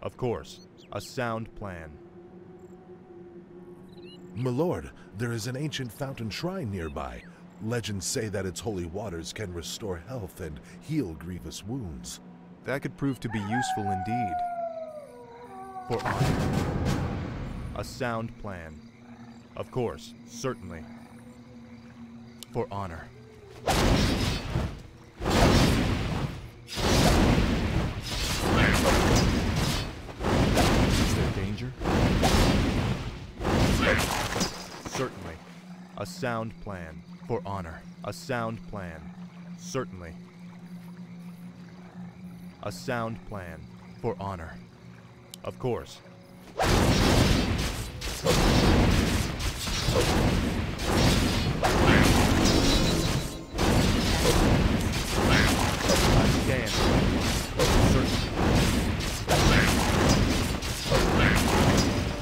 Of course. A sound plan. Milord, there is an ancient fountain shrine nearby. Legends say that its holy waters can restore health and heal grievous wounds. That could prove to be useful indeed. For honor. A sound plan. Of course, certainly. For honor. Is there danger? Certainly. A sound plan. For honor. A sound plan. Certainly. A sound plan. For honor. Of course.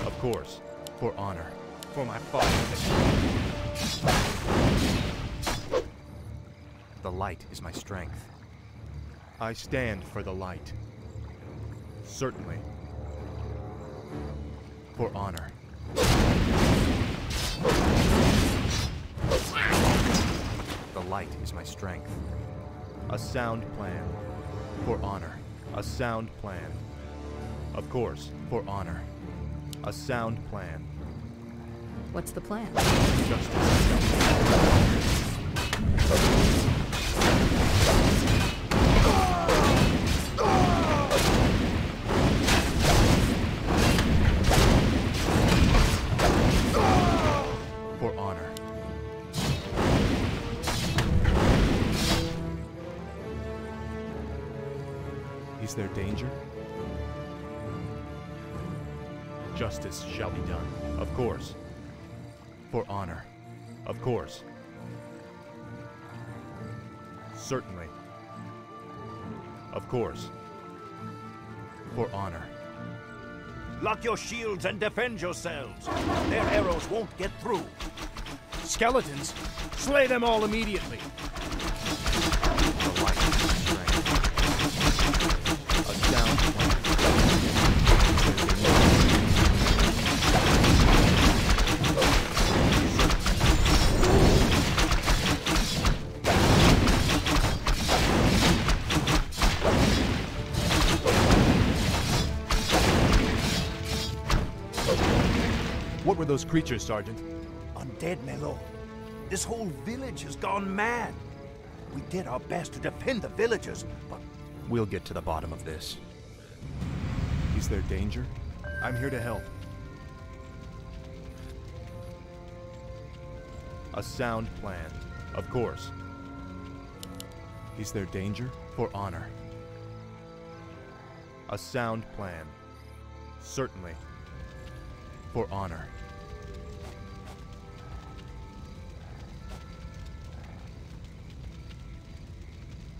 Of course. For honor. For my father. The light is my strength. I stand for the light. Certainly. For honor. The light is my strength. A sound plan. For honor. A sound plan. Of course, for honor. A sound plan. What's the plan? For There danger? Justice shall be done. Of course. For honor. Of course. Certainly. Of course. For honor. Lock your shields and defend yourselves. Their arrows won't get through. Skeletons? Slay them all immediately. Those creatures, Sergeant? Undead, Melo. This whole village has gone mad. We did our best to defend the villagers, but We'll get to the bottom of this. Is there danger? I'm here to help. A sound plan. Of course. Is there danger? For honor. A sound plan. Certainly. For honor.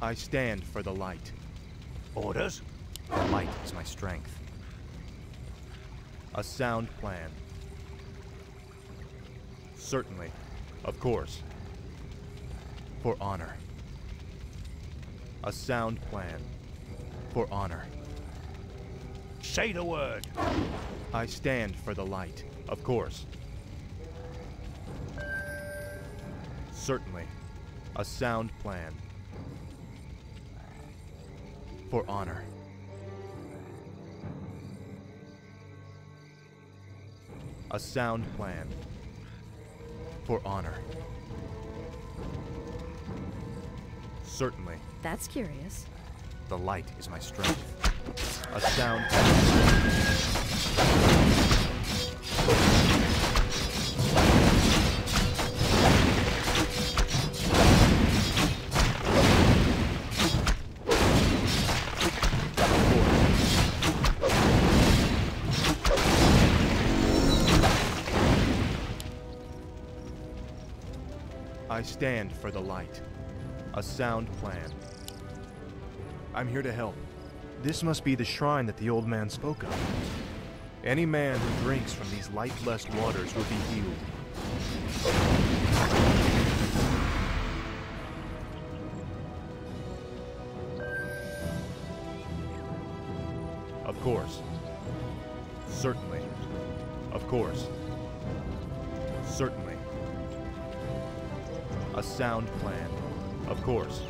I stand for the light. Orders? The light is my strength. A sound plan. Certainly. Of course. For honor. A sound plan. For honor. say the word. I stand for the light. Of course. Certainly. A sound plan. For honor. A sound plan. For honor. Certainly. That's curious. The light is my strength. A sound I stand for the light. A sound plan. I'm here to help. This must be the shrine that the old man spoke of. Any man who drinks from these light-blessed waters will be healed. Course.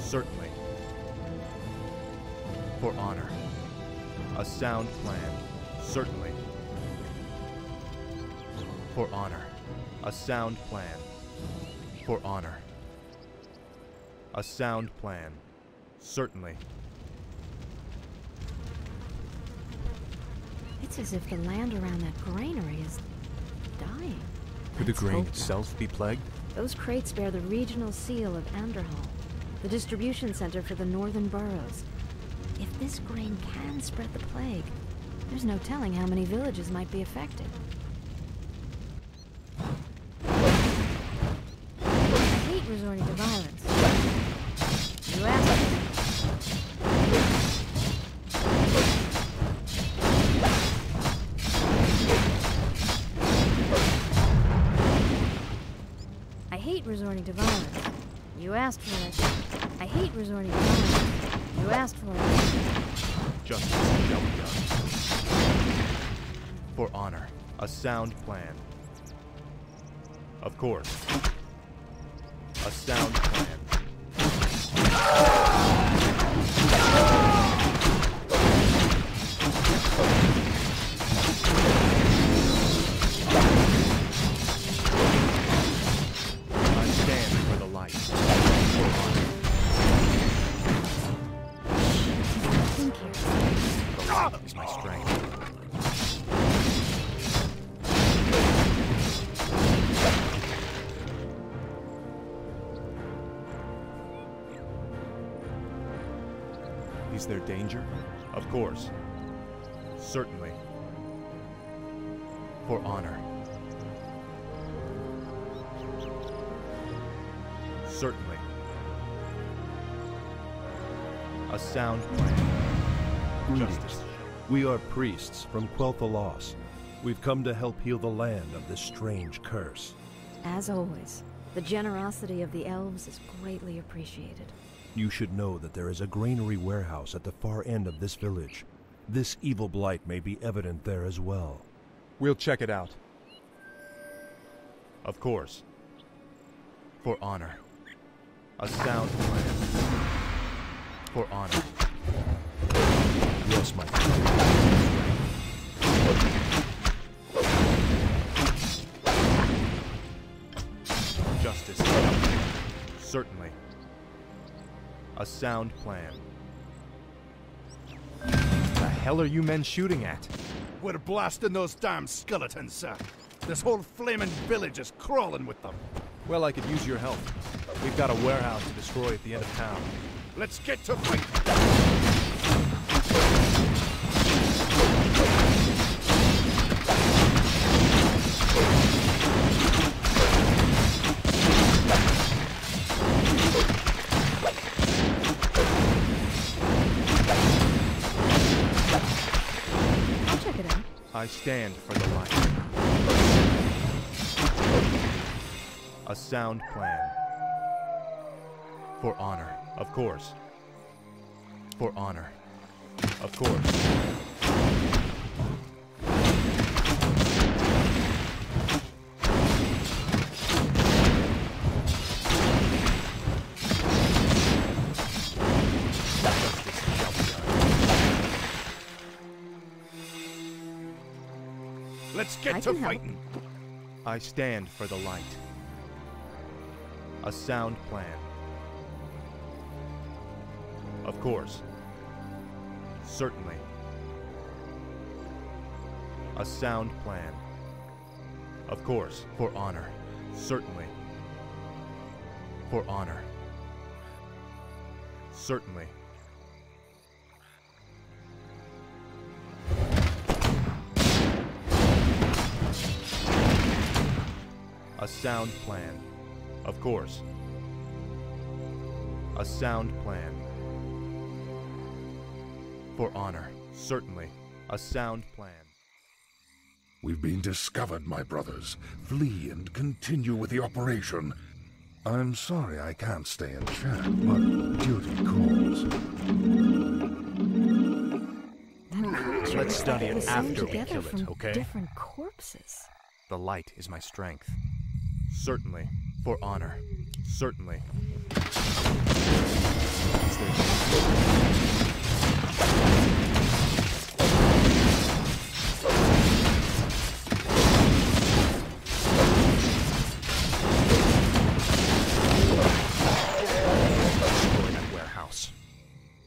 Certainly. For honor. A sound plan. Certainly. For honor. A sound plan. For honor. A sound plan. Certainly. It's as if the land around that granary is dying. Could the Let's grain hope not. itself be plagued? Those crates bear the regional seal of Andorhal, the distribution center for the northern boroughs. If this grain can spread the plague, there's no telling how many villages might be affected. I hate resorting to violence. Asked for it. I hate resorting to violence. You asked for it. Justice shall be done. For honor. A sound plan. Of course. A sound plan. For honor. Certainly. A sound plan. Greetings. Justice. We are priests from Quel'Thalas. We've come to help heal the land of this strange curse. As always, the generosity of the elves is greatly appreciated. You should know that there is a granary warehouse at the far end of this village. This evil blight may be evident there as well. We'll check it out. Of course. For honor. A sound plan. For honor. Yes, my friend. Justice. Certainly. A sound plan. The hell are you men shooting at? We're blasting those damn skeletons, sir. This whole flaming village is crawling with them. Well, I could use your help. We've got a warehouse to destroy at the end of town. Let's get to fight. Stand for the light. A sound plan. For honor, of course. For honor, of course. Let's get I to can help. fighting. I stand for the light. A sound plan. Of course. Certainly. A sound plan. Of course, for honor. Certainly. For honor. Certainly. A sound plan. Of course. A sound plan. For honor, certainly. A sound plan. We've been discovered, my brothers. Flee and continue with the operation. I'm sorry I can't stay and chat, but duty calls. Let's study It was it sewn after we together kill it, okay? Different corpses. The light is my strength. Certainly. For honor. Certainly.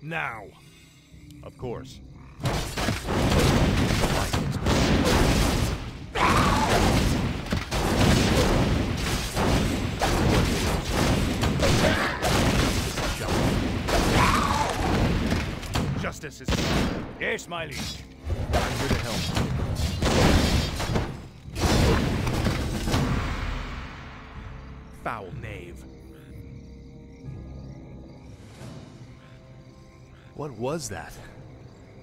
Now! Of course. Justice is. Yes, my liege. I'm here to help. Foul knave. What was that?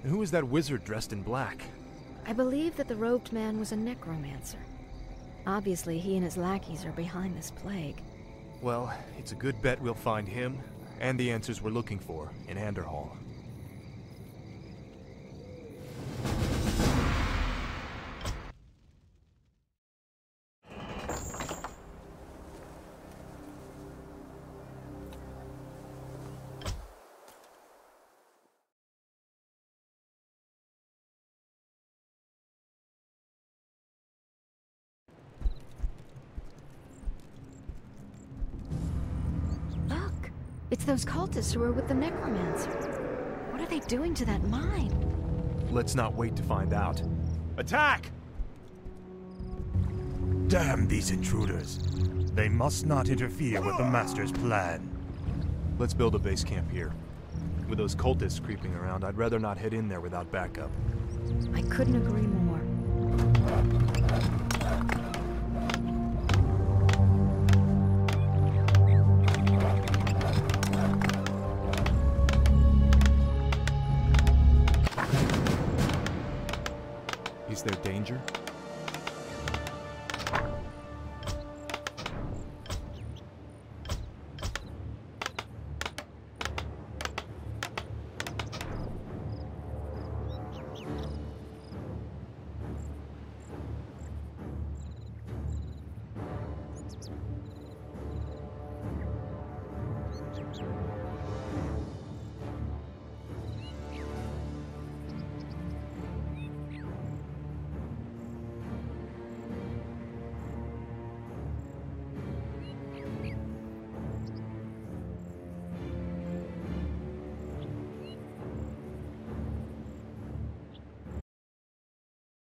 And who was that wizard dressed in black? I believe that the robed man was a necromancer. Obviously, he and his lackeys are behind this plague. Well, it's a good bet we'll find him and the answers we're looking for in Andorhal. Those cultists who are with the necromancer. What are they doing to that mine? Let's not wait to find out. Attack! Damn these intruders. They must not interfere with the Master's plan. Let's build a base camp here. With those cultists creeping around, I'd rather not head in there without backup. I couldn't agree more.